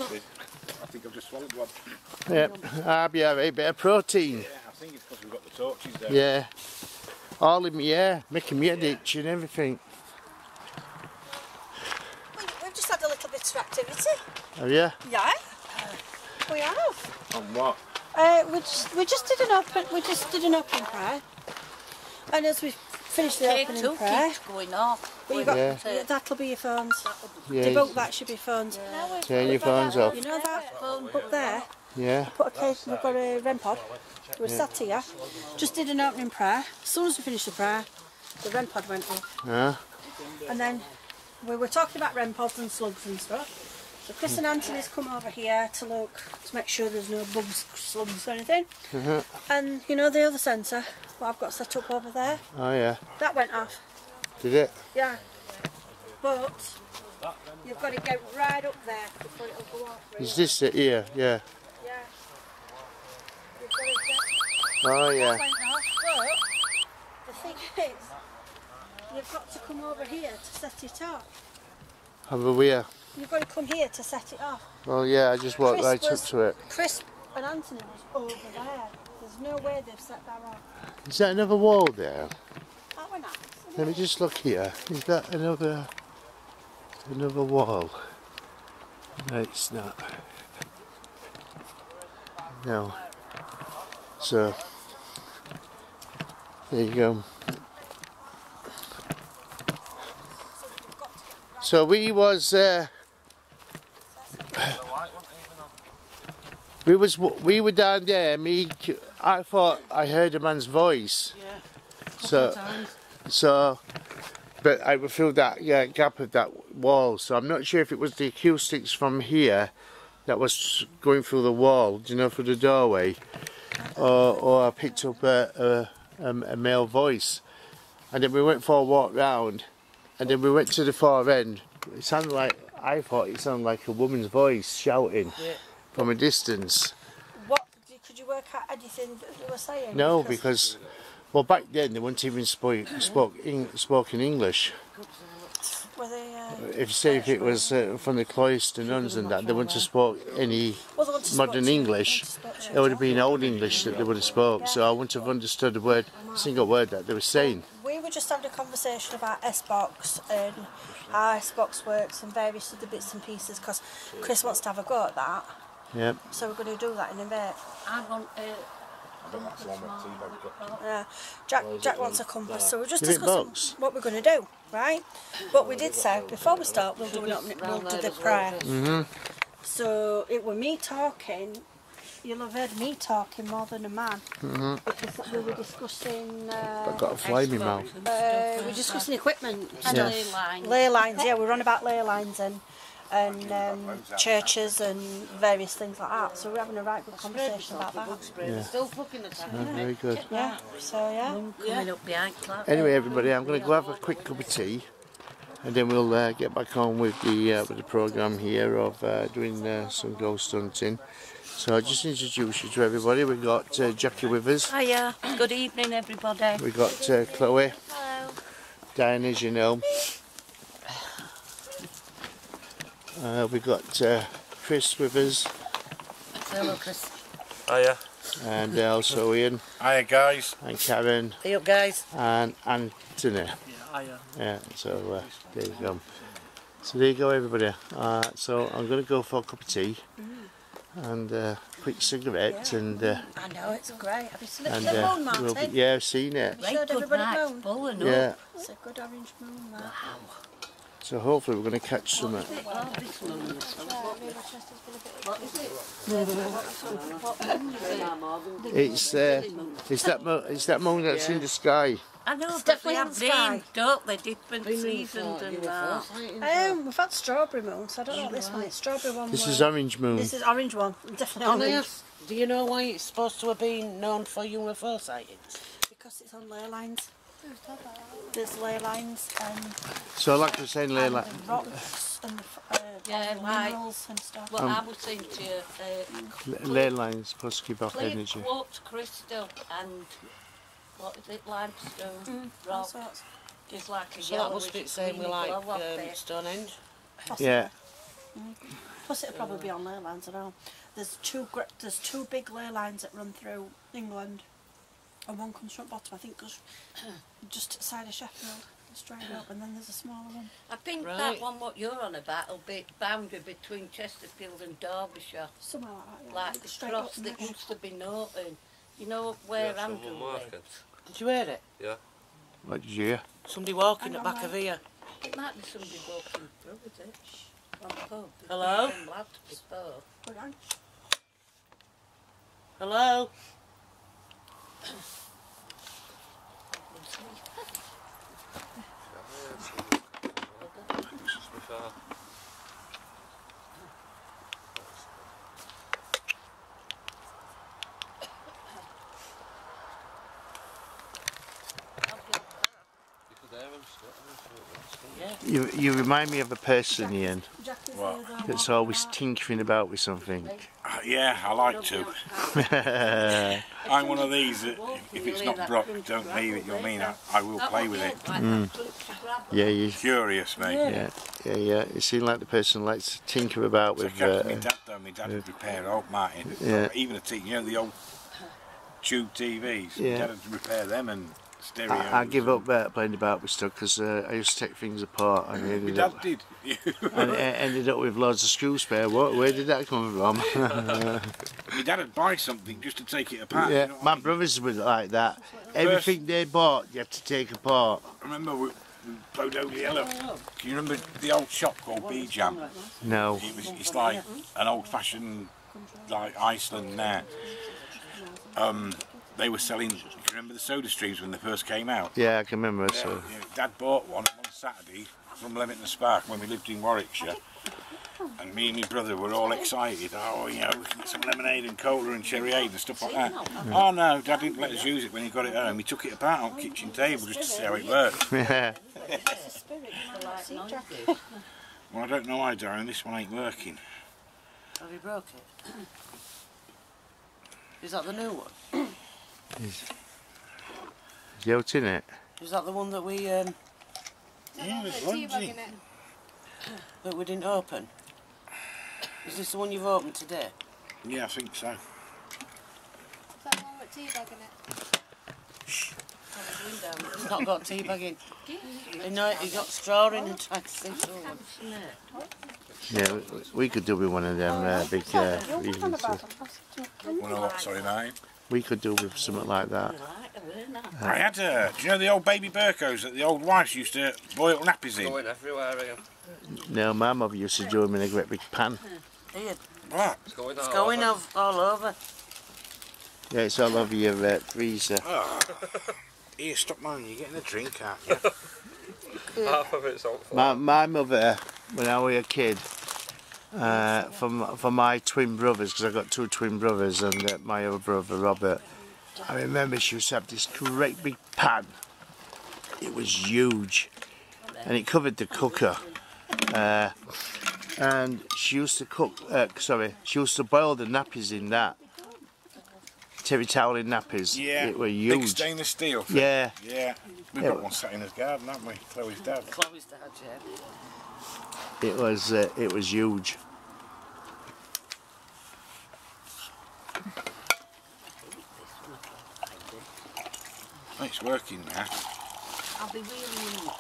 I think I've just swallowed one. Yep. I'll be alright. Bit of protein. Yeah, I think it's because we've got the torches there. Yeah. All in me, yeah. Making me a ditch and everything. We, we've just had a little bit of activity. Oh yeah? Yeah. We have. On what? Uh, we just we just did an open we just did an open prayer, and as we finished the Take opening two prayer, keeps going off. well, you got Yeah. yeah, that'll be your phones. Yeah. Debunk that should be phones. Turn your phones off. You know that phone up there. Yeah. I Put a case. We've got a REM pod. We're sat here. Just did an opening prayer. As soon as we finished the prayer, the REM pod went off. Huh? And then we were talking about REM pods and slugs and stuff. So Chris and Anthony's come over here to look to make sure there's no bugs, slugs or anything. Uh-huh. And you know the other sensor, what I've got set up over there, Oh yeah. that went off. Did it? Yeah. But you've got to get right up there before it'll go off. Is this it here? Yeah. Yeah. You've got to get Oh yeah. off. But the thing is, you've got to come over here to set it off. Have a weir. You've got to come here to set it off. Well yeah, I just walked Chris right up to it. Chris and Anthony was over there. There's no way they've set that off. Is that another wall there? That went off. Let me just look here. Is that another another wall? No, it's not. No. So there you go. So we was uh, we was we were down there. Me, I thought I heard a man's voice. Yeah. So. So, but I feel that yeah, gap of that wall. So I'm not sure if it was the acoustics from here that was going through the wall, you know, through the doorway, or, or I picked up a, a, a, a male voice. And then we went for a walk round, and then we went to the far end. It sounded like, I thought it sounded like a woman's voice shouting Yeah. from a distance. What could you work out anything that they were saying? No, because, well, back then they weren't even spoke, spoke, in, spoke in English. were they, uh, if you say if it was uh, from the cloister nuns and that, they wouldn't have spoke any well, they wanted to modern English. they wanted to spoke It would have been old English that they would have spoke. So I wouldn't have understood a word, single word that they were saying. We were just having a conversation about S-Box and how S-Box works and various other bits and pieces because Chris wants to have a go at that. Yep. So we're going to do that in a bit. I want uh, I think that's the one with T-Bag got. Yeah, Jack, Jack wants a compass, so we're just Give discussing what we're going to do, right? But we did say before we start, we'll do, an, opening- we'll do the prayer. Mm-hmm. So it were me talking. You'll have heard me talking more than a man Mm-hmm. because we were discussing. Uh, I've got a fly in my mouth. uh, we were discussing equipment and Yeah. ley line. ley lines. Yeah, we were on about ley lines and and um, churches and various things like that. So we're having a right good conversation about that. Yeah. Still fucking the time. Oh, very good. Yeah. So yeah. Coming up behind Clark. Anyway, everybody, I'm going to go have a quick cup of tea, and then we'll uh, get back on with the uh, with the program here of uh, doing uh, some ghost hunting. So I'll just introduce you to everybody. We've got uh, Jackie with us. Hiya. Good evening, everybody. We've got uh, Chloe, Hello. Diane, as you know. Uh, we've got uh, Chris with us, Hello, Chris. Hiya. and uh, also Ian, Hiya guys. and Karen, Hey up, guys. and Anthony. Yeah, hiya. Yeah, so uh, there you go. So there you go, everybody. Uh, so I'm going to go for a cup of tea and uh, quick cigarette, and uh, I know it's great. Have you seen and the moon, we'll be, yeah, I've seen it. You Right showed good everybody night. moon. Yeah, It's a good orange moon. That. So hopefully we're going to catch some. uh, this this one. What is it? It's uh, it's that mo- it's that moon that's in the sky. I know, It's but definitely they in have the sky. don't they? Different seasons and that. Um, we've had strawberry moon, so I don't know what this one is. Strawberry one. This were- is orange moon. This is orange one. Definitely orange. ask, do you know why it's supposed to have been known for UFO sightings? Because it's on ley lines. There's ley lines and, So like I was saying, and Leila, the rocks and the uh, Yeah, the minerals and stuff. Well, I was say to you, uh, ley lines supposed to give off clear energy. quartz crystal and what is it, limestone All rock. sorts. Is like a So that must be the same with like glow off um. Stonehenge. Possibly. Yeah, Plus it'll probably be on ley lines as well. There's two there's two big ley lines that run through England, and one comes from bottom. I think goes just side of Sheffield, straight up, and then there's a smaller one. I think Right. that one what you're on about will be boundary between Chesterfield and Derbyshire. Somewhere like that. Yeah. Like the straight cross that there. used to be Norton. You know where Yeah, Andrew Silver lived? Market. Did you hear it? Yeah. what did you hear? Somebody walking Hang at on, back of here. It might be somebody walking through with it. On the pub. There's Hello? been some lads before. Go down. Hello? You. You remind me of a person, Ian, that's always tinkering about with something. Uh, yeah, I like to. I'm one of these that if, if it's not broke, don't leave it. You know what I mean? I, I will play with it. Yeah, you. Curious, mate. Yeah, yeah, yeah. You seem like the person likes to tinker about with. like Uh, my dad though. My dad would repair old Martin. Yeah. Even a you know the old tube TVs. Yeah. My dad would repair them and stereo. I, I give up uh, playing about with stuff because uh, I used to take things apart and My dad up, did. and it ended up with loads of screw spare. What? Where did that come from? my dad would buy something just to take it apart. yeah, you know what I my mean? brothers were like that. Everything they bought, you have to take apart. I remember we, we rode over the yellow. Can you remember the old shop called B Jam? No. It was, it's like an old-fashioned, like Iceland now. Um, they were selling. You remember the SodaStreams when they first came out? Yeah, I can remember. Yeah, So yeah, Dad bought one on Saturday from Leamington Spa when we lived in Warwickshire. And me and my brother were all excited. Oh, you know, we can get some lemonade and cola and cherryade and stuff like that. Oh no, Dad didn't let us use it when he got it home. He took it apart on the kitchen table just to see how it worked. yeah, Well, I don't know why, Darren. This one ain't working. Have you broke it? Is that the new one? You out in it? Is that the one that we um, Yeah, there's loads in it. that we didn't open? Is this the one you've opened today? Yeah, I think so. Is that the one with tea bag in it? Shh. It's not got tea bag in. You know, you got straw in and tried to say so. Yeah, we- we could do with one of them uh, big uh, You're freezers. talking about them. Well, what, sorry, nine. We could do with something like that. I had uh, do you know the old baby Burcos that the old wives used to boil nappies in? Going everywhere again. No, my mother used to do them in a great big pan. Ian, What? It's going it's all going over. off all over. Yeah, it's all over your uh, freezer. Oh. Here, stop man, you're getting a drink, aren't you? Half of it's on My, my mother, when I was a kid, uh, for, for my twin brothers, because I've got two twin brothers and uh, my other brother Robert, I remember she used to have this great big pan. It was huge and it covered the cooker. Uh, and she used to cook, uh, sorry, she used to boil the nappies in that. Terry towel in nappies. Yeah. It were Big stainless steel. thing. Yeah. Yeah. We've Yeah. got one sat in his garden, haven't we? Chloe's dad. Chloe's dad, yeah. It was, uh, it was huge. It's working now. I'll be wheeling.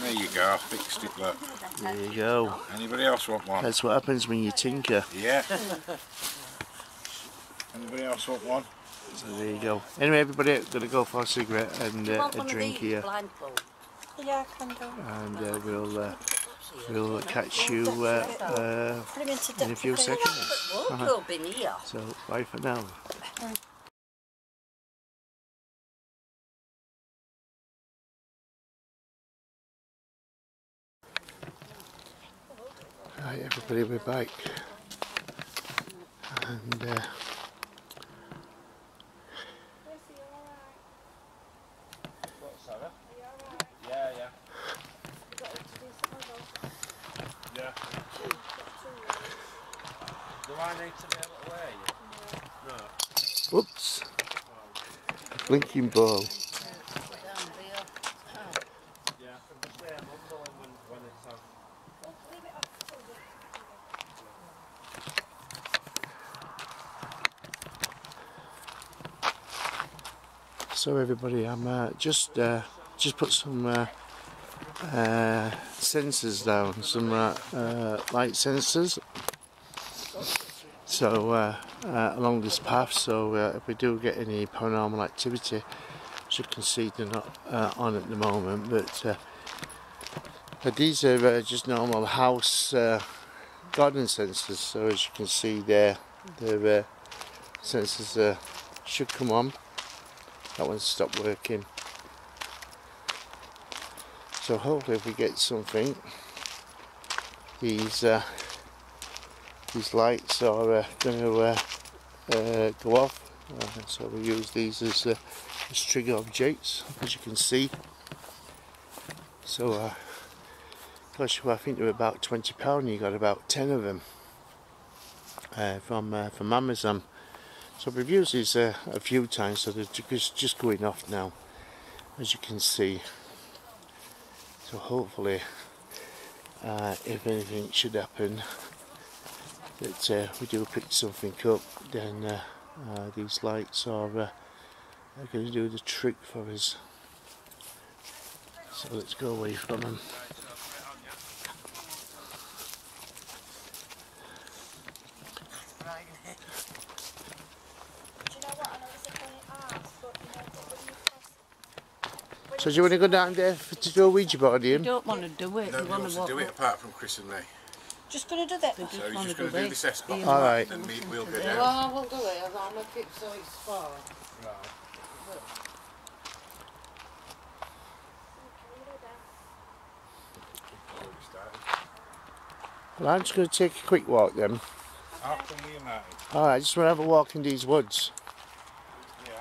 There you go, I fixed it, look. There you go. Anybody else want one? That's what happens when you tinker. Yeah. Anybody else want one? So there you go. Anyway, everybody, gonna go for a cigarette and uh, a drink here, blindfold? Yeah, I can do. and uh, we'll uh, we'll catch you uh, uh, in a few seconds. In. So bye for now. Right, everybody, we're back. And uh, Do I need to be able to wear you? whoops, blinking ball. So everybody, I'm uh, just uh, just put some uh, uh, sensors down, some uh, uh, light sensors. So uh, uh, along this path, so uh, if we do get any paranormal activity, as you can see, they're not uh, on at the moment. But uh, these are uh, just normal house garden sensors. So as you can see there, the sensors should come on. That one's stopped working. So hopefully if we get something, these these lights are uh, going to uh, uh, go off. Uh, so we use these as, as trigger objects, as you can see. So, uh, gosh, well, I think they're about twenty pound. You got about ten of them from from Amazon. So we've used these a few times, so they're just, just going off now, as you can see. So hopefully, uh, if anything should happen, that uh, we do pick something up, then uh, uh, these lights are, uh, are going to do the trick for us. So let's go away from them. So do you want to go down there to do a Ouija board, You Ian? don't want to do it. No you want wants to to do it apart from Chris and me. Just going to do that. They So just you're just going to do this. this S spot. Alright. Then we, we'll go Well. I won't do it. I'll make it so it's far. Well, I'm just going to take a quick walk then. After we United. Alright, just want to have a walk in these woods. Yeah,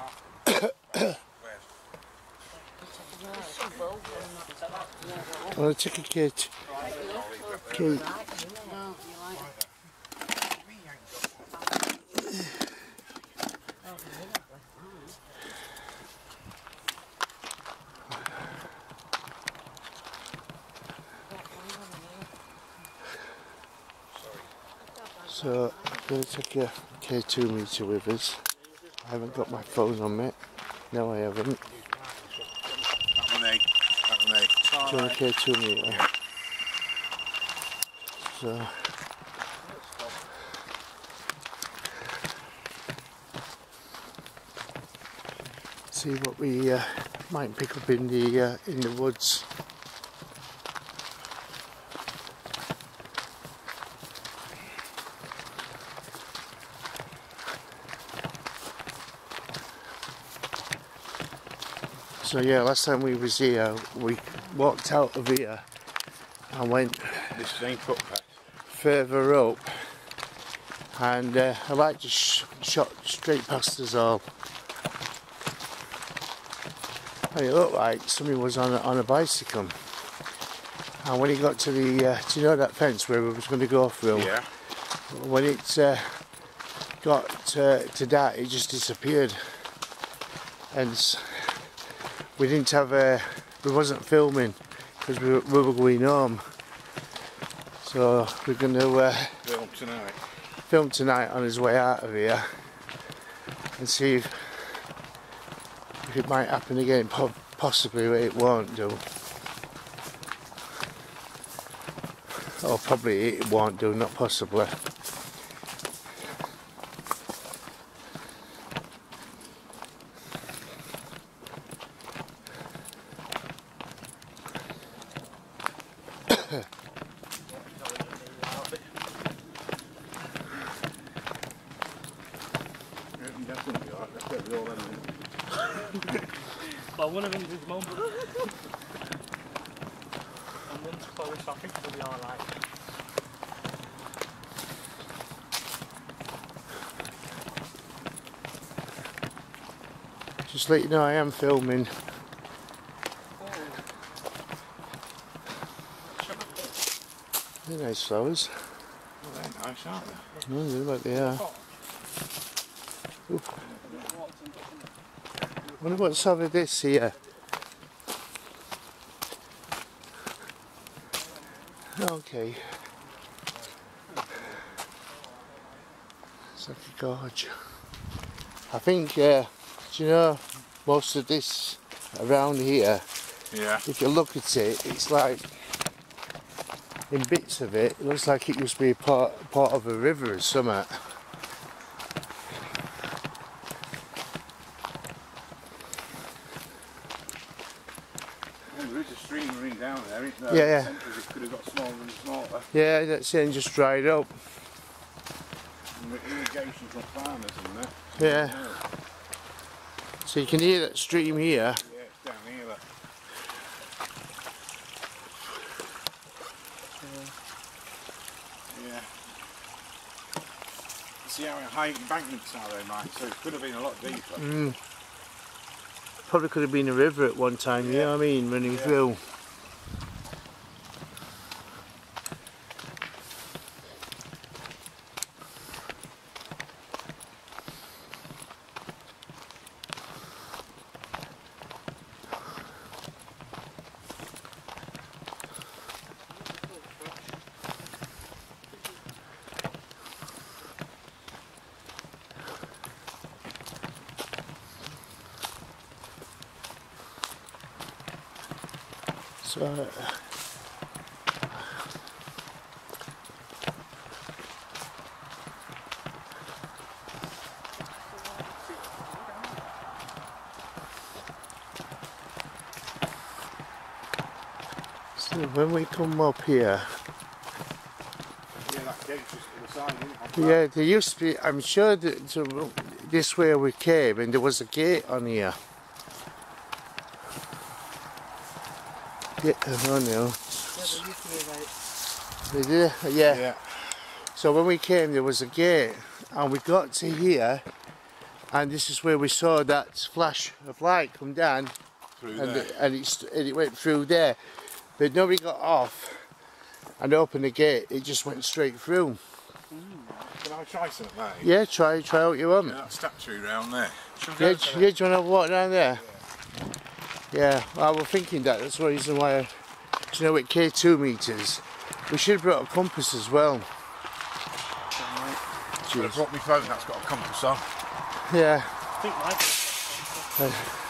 after. Where? I want to take a kid. Kate. So Take a K2 meter with us. I haven't got my phone on me. No, I haven't. That one A. That one A. Do you want a K2 meter? So. See what we uh, might pick up in the uh, in the woods. So yeah, last time we was here, we walked out of here and went This same footpath. further up, and uh, a light just sh- shot straight past us all. And it looked like somebody was on a, on a bicycle. And when he got to the, uh, do you know that fence where we was going to go through? Yeah. When it uh, got uh, to that, it just disappeared. And s- we didn't have a, we wasn't filming because we, were- we were going home. So we're going to uh, Film tonight. film tonight on his way out of here and see if, if it might happen again. Po- possibly it won't do. Or probably it won't do, not possibly. with all them. Well, one of them's his mum. and one's Chloe, so I think it'll be alright. Just let you know I am filming. They're nice flowers. Well, they're nice, aren't they? No, they look like they are. Oop. wonder what's over this here. Okay. It's like a gorge. I think, uh, do you know, most of this around here, Yeah. if you look at it, it's like, in bits of it, it looks like it used to be part, part of a river or something. There is a stream running down there? Yeah, yeah. It could have got smaller and smaller. Yeah, that's it, and just dried up. And the irrigation from farmers. Yeah. So you can hear that stream here. Yeah, it's down here. Look. Yeah. See how high embankments are there, Mike? So it could have been a lot deeper. Mm. Probably could have been a river at one time, you know what I mean, running Yeah. through. So, so when we come up here, Yeah, that gate's just to the side, isn't it? on yeah, there used to be, I'm sure that this way we came and there was a gate on here. Yeah, I don't know. They did? that. Yeah. Yeah. So when we came, there was a gate, and we got to here, and this is where we saw that flash of light come down, Through and there. it, and, and it went through there. But nobody got off and opened the gate. It just went straight through. Can I try something, mate? Yeah, try try what you want. Yeah, that statue round there. Should we Yeah, go to yeah, do you want to walk down there? Yeah, yeah, I was thinking that. That's the reason why. I, do you know, at K2 meters, we should have brought a compass as well. Should have brought my phone, that's got a compass on. Yeah. I think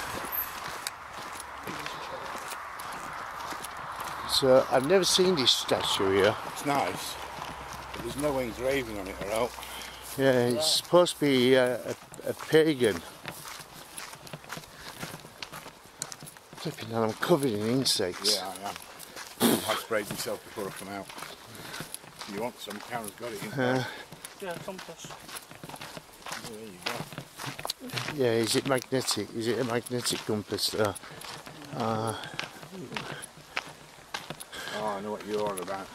Mike. So I've never seen this statue here. It's nice. But there's no engraving on it or out. Yeah, it's supposed to be uh, a, a pagan. Flipping hell, I'm covered in insects. Yeah, I am. I sprayed myself before I come out. You want some? Karen's got it in there. Uh, Yeah, compass. Oh, there you go. yeah, is it magnetic? Is it a magnetic compass though? Uh, I know what you're on about.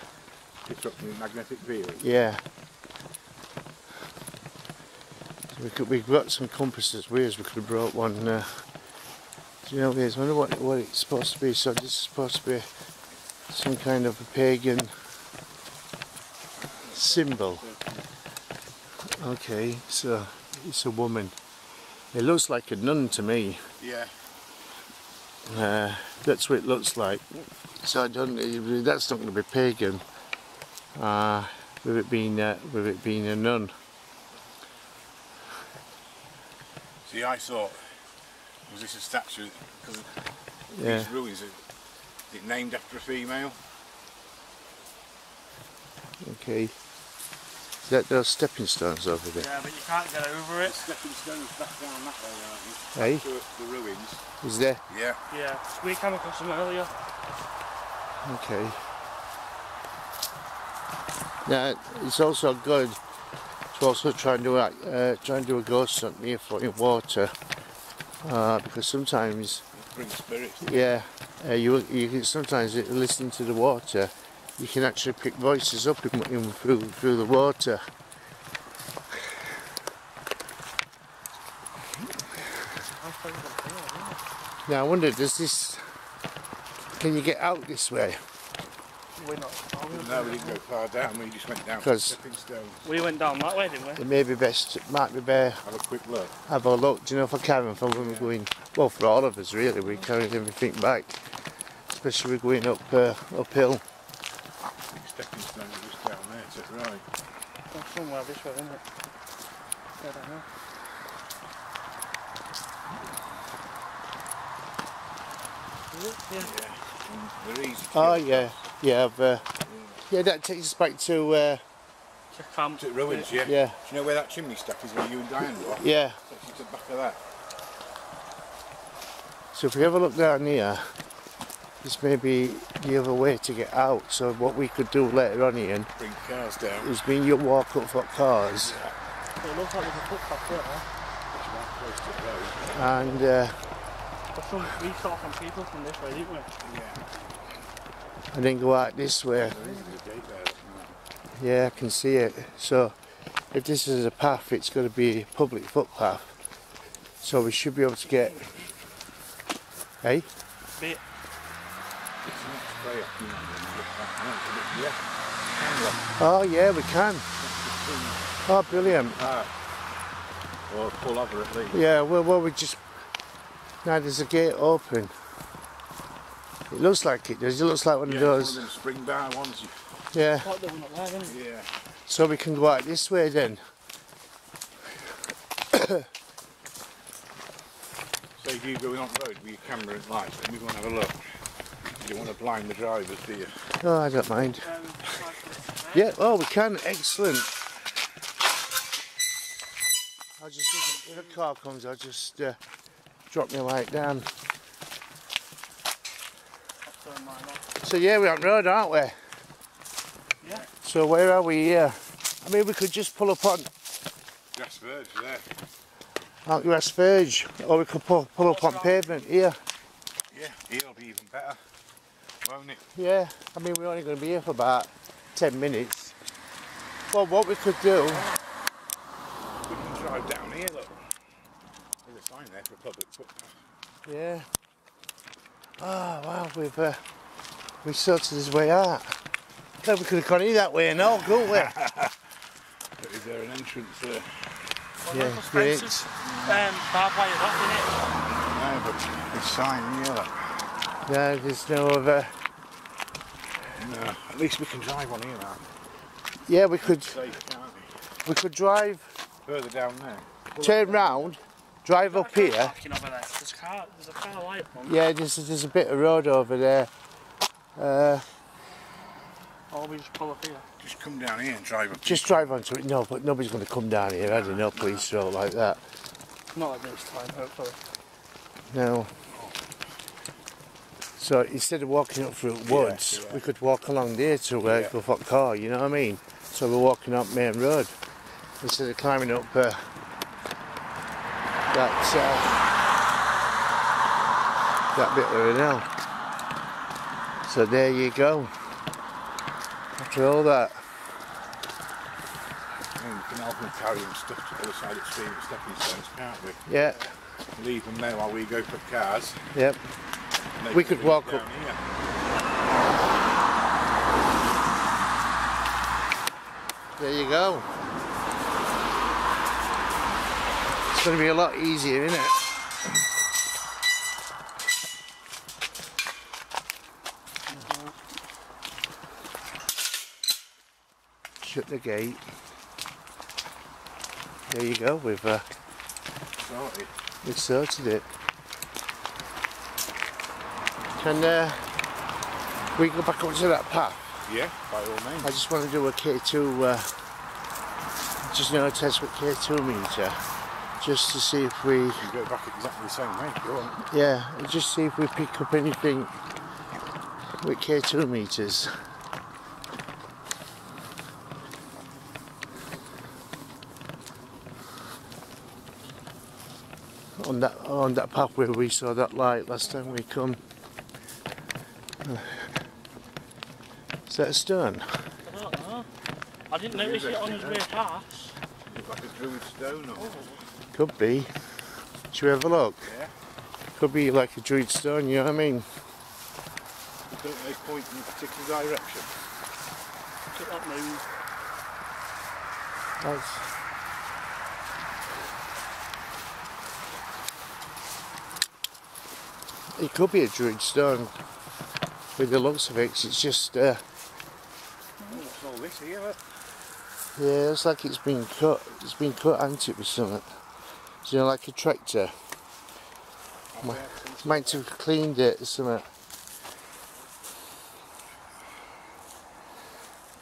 Disrupting the magnetic field. yeah. We could, we've got some compasses. Where's we could have brought one. Uh, do you know where's? I wonder what, what it's supposed to be. So this is supposed to be some kind of a pagan symbol. Okay, so it's a woman. It looks like a nun to me. Yeah. Uh, that's what it looks like. So I don't. That's not going to be pagan. Uh, with it being uh, with it being a nun. See, I thought, was this a statue? Because Yeah. these ruins, are, is it named after a female? Okay. Is that those stepping stones over there? Yeah, but you can't get over it. Stepping stones back down that way, aren't you? Hey, To the ruins. is there? Yeah. Yeah, we came across them earlier. Okay. Now it's also good to also try and do a, uh, try and do a ghost hunt near flowing water uh, because sometimes Bring spirits. yeah uh, you you can sometimes listening to the water you can actually pick voices up in, in through through the water. Now I wonder, does this? Can you get out this way? We're not. we- No, we didn't go far down. We just went down Because- We went down that way, didn't we? It may be best, it might be better. Have a quick look. Have a look. Do you know for Karen, for when we're going? Well, for all of us really, we carried everything back, especially we're going up uh, uphill. Stepping stones are just down there to the right. Oh, somewhere this way, isn't it? I don't know. Yeah. Yeah. They're easy. to Oh get yeah, yeah. I've, uh, yeah, that takes us back to uh, To camp. To ruins, yeah. yeah, Do you know where that chimney stack is where you and Diane were? yeah. Takes you to the back of that. So if we have a look down here, this may be the other way to get out. So what we could do later on, Ian, Bring cars down. is me and you walk up for cars, It looks like there's a footpath there. Huh? Close to the road. and uh, But some, we saw some people from this way, didn't we? Yeah. And then go out this way. There is a gate there. Yeah, I can see it. So if this is a path, it's got to be a public footpath. So we should be able to get. Hey, Bit. It's not straight up, you know, when you look back now, it's a bit- Yeah. Oh yeah, we can. Oh, brilliant. Or pull over at least. Yeah, well, well, we just now there's a gate open. It looks like it does. It looks like one Yeah, of one of those. them spring bar ones. Yeah. Like the one up there, isn't it? Yeah. So we can go out this way then. So if you going on the road with your camera and lights, and we go and have a look. You don't want to blind the drivers, do you? Oh, I don't mind. Yeah. Oh, we can. Excellent. I'll just if a car comes, I'll just uh, drop my light down. Turn mine off. So yeah, we're on road, aren't we? Yeah. So where are we here? I mean, we could just pull up on Grass verge there. Mount Grass Verge, or we could pull, pull up on pavement here. Yeah, he'll be even better, won't it? Yeah, I mean, we're only going to be here for about 10 minutes. Well, what we could do, We can drive down here, look. There's a sign there for a public footpath. yeah. Oh, wow, we've, uh, we sorted his way out. Glad we could have gone in that way and all, couldn't we? But is there an entrance there? Yeah, Local great. fences. Um, barbed wire up, No, but it's signed here. Look. No, there's no other. No, at least we can drive on here now. Yeah, we could, Safe, can't we? we could drive, Further down there. turn round, drive up here. Over there. There's a car, there's a car light on. Yeah, there's, there's a bit of road over there. Uh, Or we just pull up here. Just come down here and drive up. just drive onto it. No, but nobody's going to come down here. I don't know, police road like that. Not at this time, hopefully. No. So instead of walking up through woods, yeah. we could walk along there to uh, Yeah. go for a car, you know what I mean? So we're walking up main road instead of climbing up uh, that uh, that bit of an hill. So there you go. After all that, And we can help them carry them stuff to the other side of the stream at stepping stones, can't we? yeah, Leave them there while we go for cars. yep. We could walk up. Here. There you go. It's going to be a lot easier, isn't it? Shut the gate. There you go. We've uh, Sorted. we've sorted it. Can uh, we go back onto that path? Yeah, by all means. I just want to do a K2, uh, just know, test with K2 meter, just to see if we go back exactly the same way Yeah, just see if we pick up anything with K2 meters. On that on that path where we saw that light last time we come. Is that a stone? I don't know. I didn't notice it on his way past. Like a druid stone or... Could be. Should we have a look? Yeah. Could be like a druid stone, you know what I mean? don't they point in a particular direction? Look at that move. That's... It could be a druid stone with the looks of it, it's just, uh, What's all this here? yeah, it's like it's been cut. It's been cut, hasn't it, with something? So, you know, like a tractor. Mi- Might have cleaned it or something.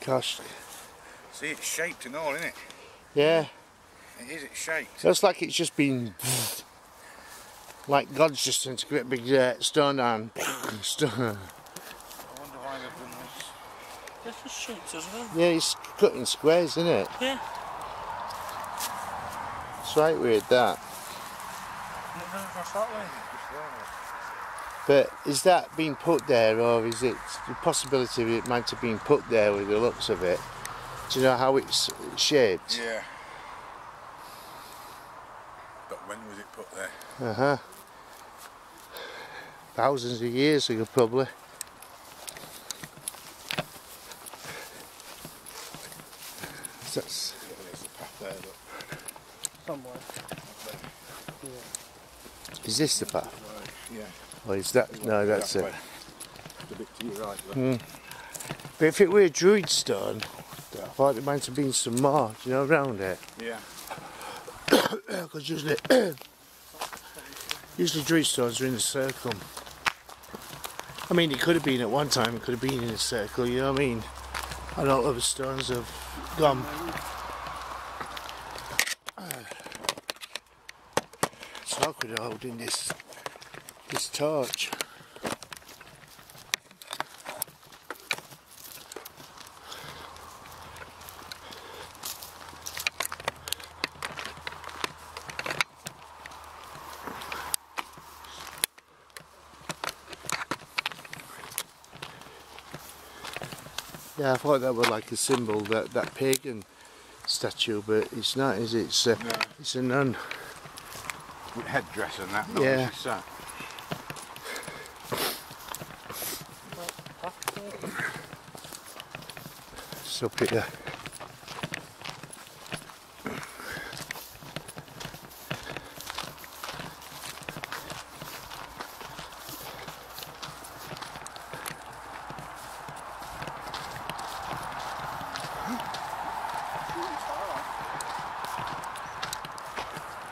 Gosh, See, it's shaped and all, isn't it? yeah. It is, it's shaped. Looks like it's just been like God's just sent a great big uh, stone on. stone. I wonder why they've done this. This is shaped as well. Yeah, it's cut in squares, isn't it? Yeah. It's right weird that. Not going across that way. But is that being put there, or is it the possibility of it might have been put there with the looks of it? Do you know how it's shaped? Yeah. But when was it put there? Uh huh. Thousands of years ago, probably. That's There's the path there, look. Somewhere. Is this the path? Yeah. Or is that? No, that's that it. way. A bit to your right. Mm. But if it were a druid stone, I thought there might have been some more, you know, around it. Yeah. Because usually, usually druid stones are in a circle. I mean, it could have been at one time, it could have been in a circle, you know what I mean? And all other stones have gone. Awkward holding this, this torch. Yeah, I thought that was like a symbol, that, that pagan statue, but it's not, is it? It's a, No. it's a nun. With headdress and that. not Yeah. as she sat. It's up here.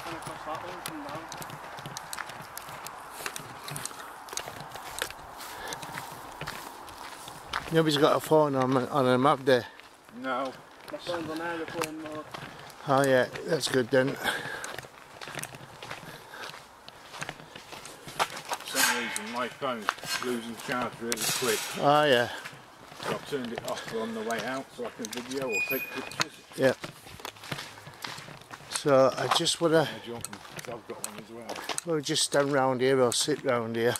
Come across that way and come down. Nobody's got a phone on, on a map there. No. My phone's on aeroplane mode. Oh yeah, that's good then. For some reason my phone's losing charge really quick. Oh yeah, So I've turned it off on the way out so I can video or take pictures. yeah. So I just wanna, I jump and I've got one as well. we'll just stand round here or sit round here.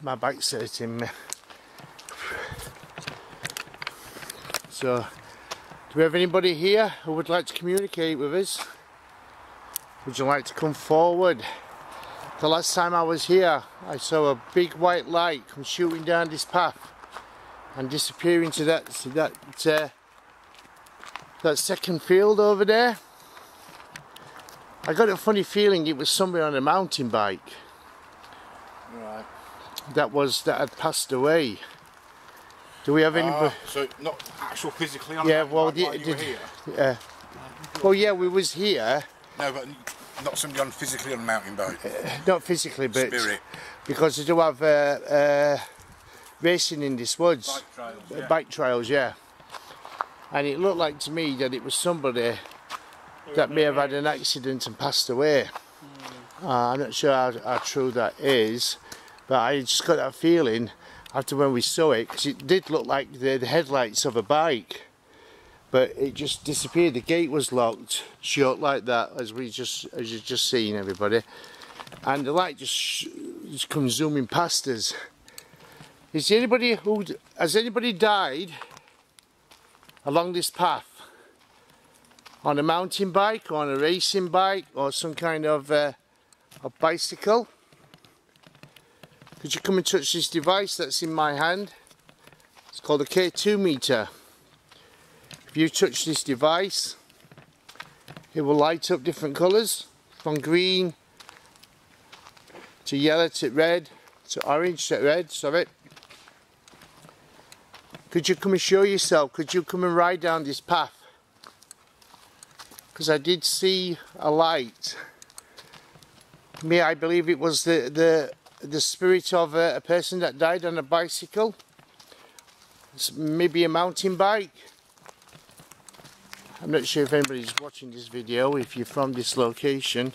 My back's hurting me. So, do we have anybody here who would like to communicate with us? Would you like to come forward? The last time I was here, I saw a big white light come shooting down this path and disappearing to that that uh, that second field over there. I got a funny feeling it was somebody on a mountain bike Right. that was that had passed away. Do we have anybody? Ah, so not actual physically on Yeah, well, bike yeah, you did- were here? uh, well, yeah, we was here, No, but not somebody on physically on a mountain bike. not physically, but Spirit. because they do have uh, uh, racing in these woods, Bike trails. Uh, Yeah. bike trails, yeah. And it looked like to me that it was somebody that may have had an accident and passed away. Uh, I'm not sure how, how true that is, but I just got that feeling after when we saw it because it did look like the, the headlights of a bike. but it just disappeared. The gate was locked shut like that, as we just as you just seen everybody, and the light just just comes zooming past us. Is anybody who has anybody died along this path on a mountain bike, or on a racing bike, or some kind of uh, a bicycle? Could you come and touch this device that's in my hand? It's called a K2 meter. If you touch this device, it will light up different colours from green to yellow to red to orange to red, sorry. Could you come and show yourself? Could you come and ride down this path? Because I did see a light. Me, I believe it was the the the spirit of a, a person that died on a bicycle. It's maybe a mountain bike. I'm not sure if anybody's watching this video, if you're from this location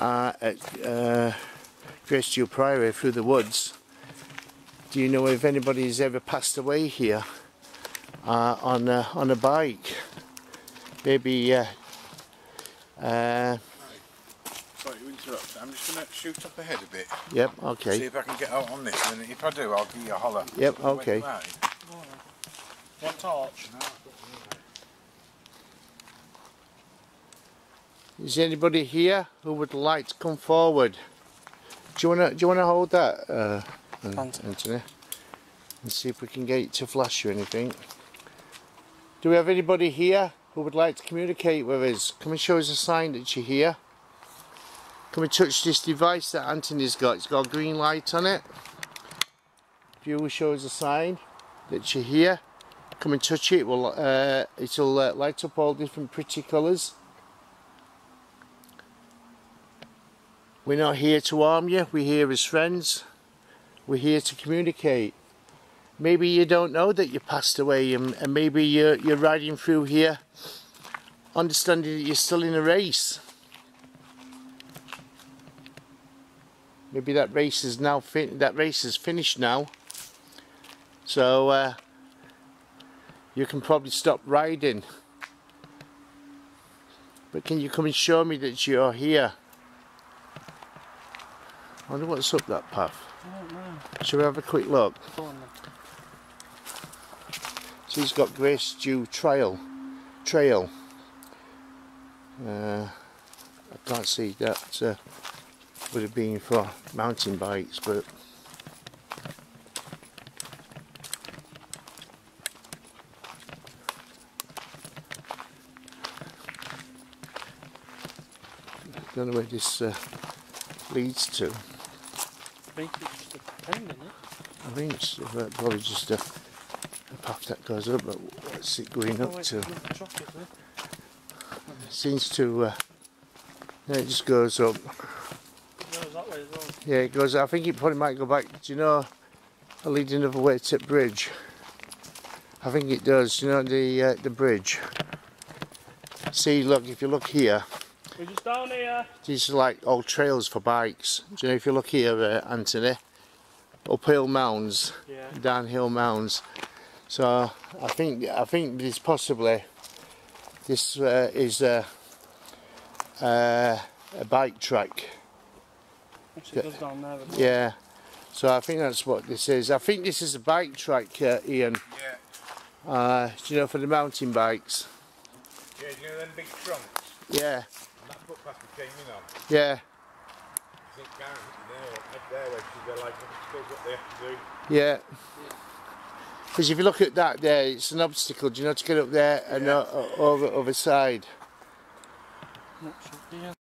uh, at uh, Grace Dieu Priory through the woods. Do you know if anybody's ever passed away here uh, on, a, on a bike? Maybe uh, uh, interrupt. I'm just going to shoot up ahead a bit. Yep, okay. See if I can get out on this. And if I do, I'll give you a holler. Yep, Wait, okay. right. One torch. Is anybody here who would like to come forward? Do you wanna do you wanna hold that, uh, Anthony. Anthony? And see if we can get it to flash or anything. Do we have anybody here who would like to communicate with us? Come and show us a sign that you're here. Come we touch this device that Anthony's got. It's got a green light on it. You will a sign that you're here, come and touch it. Well, uh, it'll uh, light up all different pretty colours. We're not here to harm you, we're here as friends. We're here to communicate. Maybe you don't know that you passed away and, and maybe you're, you're riding through here understanding that you're still in a race. Maybe that race is now that race is finished now. So uh, you can probably stop riding. But can you come and show me that you're here? I wonder what's up that path. Shall we have a quick look? So he's got Grace Dieu Trail. Trail. Uh, I can't see that uh, would have been for mountain bikes, but I don't know where this uh, leads to. I think it's just a pen in it. I think it's uh, probably just a, a path that goes up, but what's it going up to? chocolate seems to uh, it just goes up Goes that way as well. Yeah it goes I think it probably might go back do you know a lead another way to bridge? I think it does you know the uh, the bridge. See look if you look here. We're just down here. these are like old trails for bikes. Do you know if you look here uh, Anthony uphill mounds Yeah. downhill mounds. So I think I think this possibly this uh, is a, uh, a bike track Actually, it goes down there. as yeah so I think that's what this is I think this is a bike track uh, Ian Yeah. uh, do you know for the mountain bikes Yeah, you know them big trunks? yeah And that footpath we came in on. yeah I think Karen there, up there where she's there like, still what they have to do. yeah because if you look at that there it's an obstacle do you know to get up there and Yeah. uh, over other side That should be it.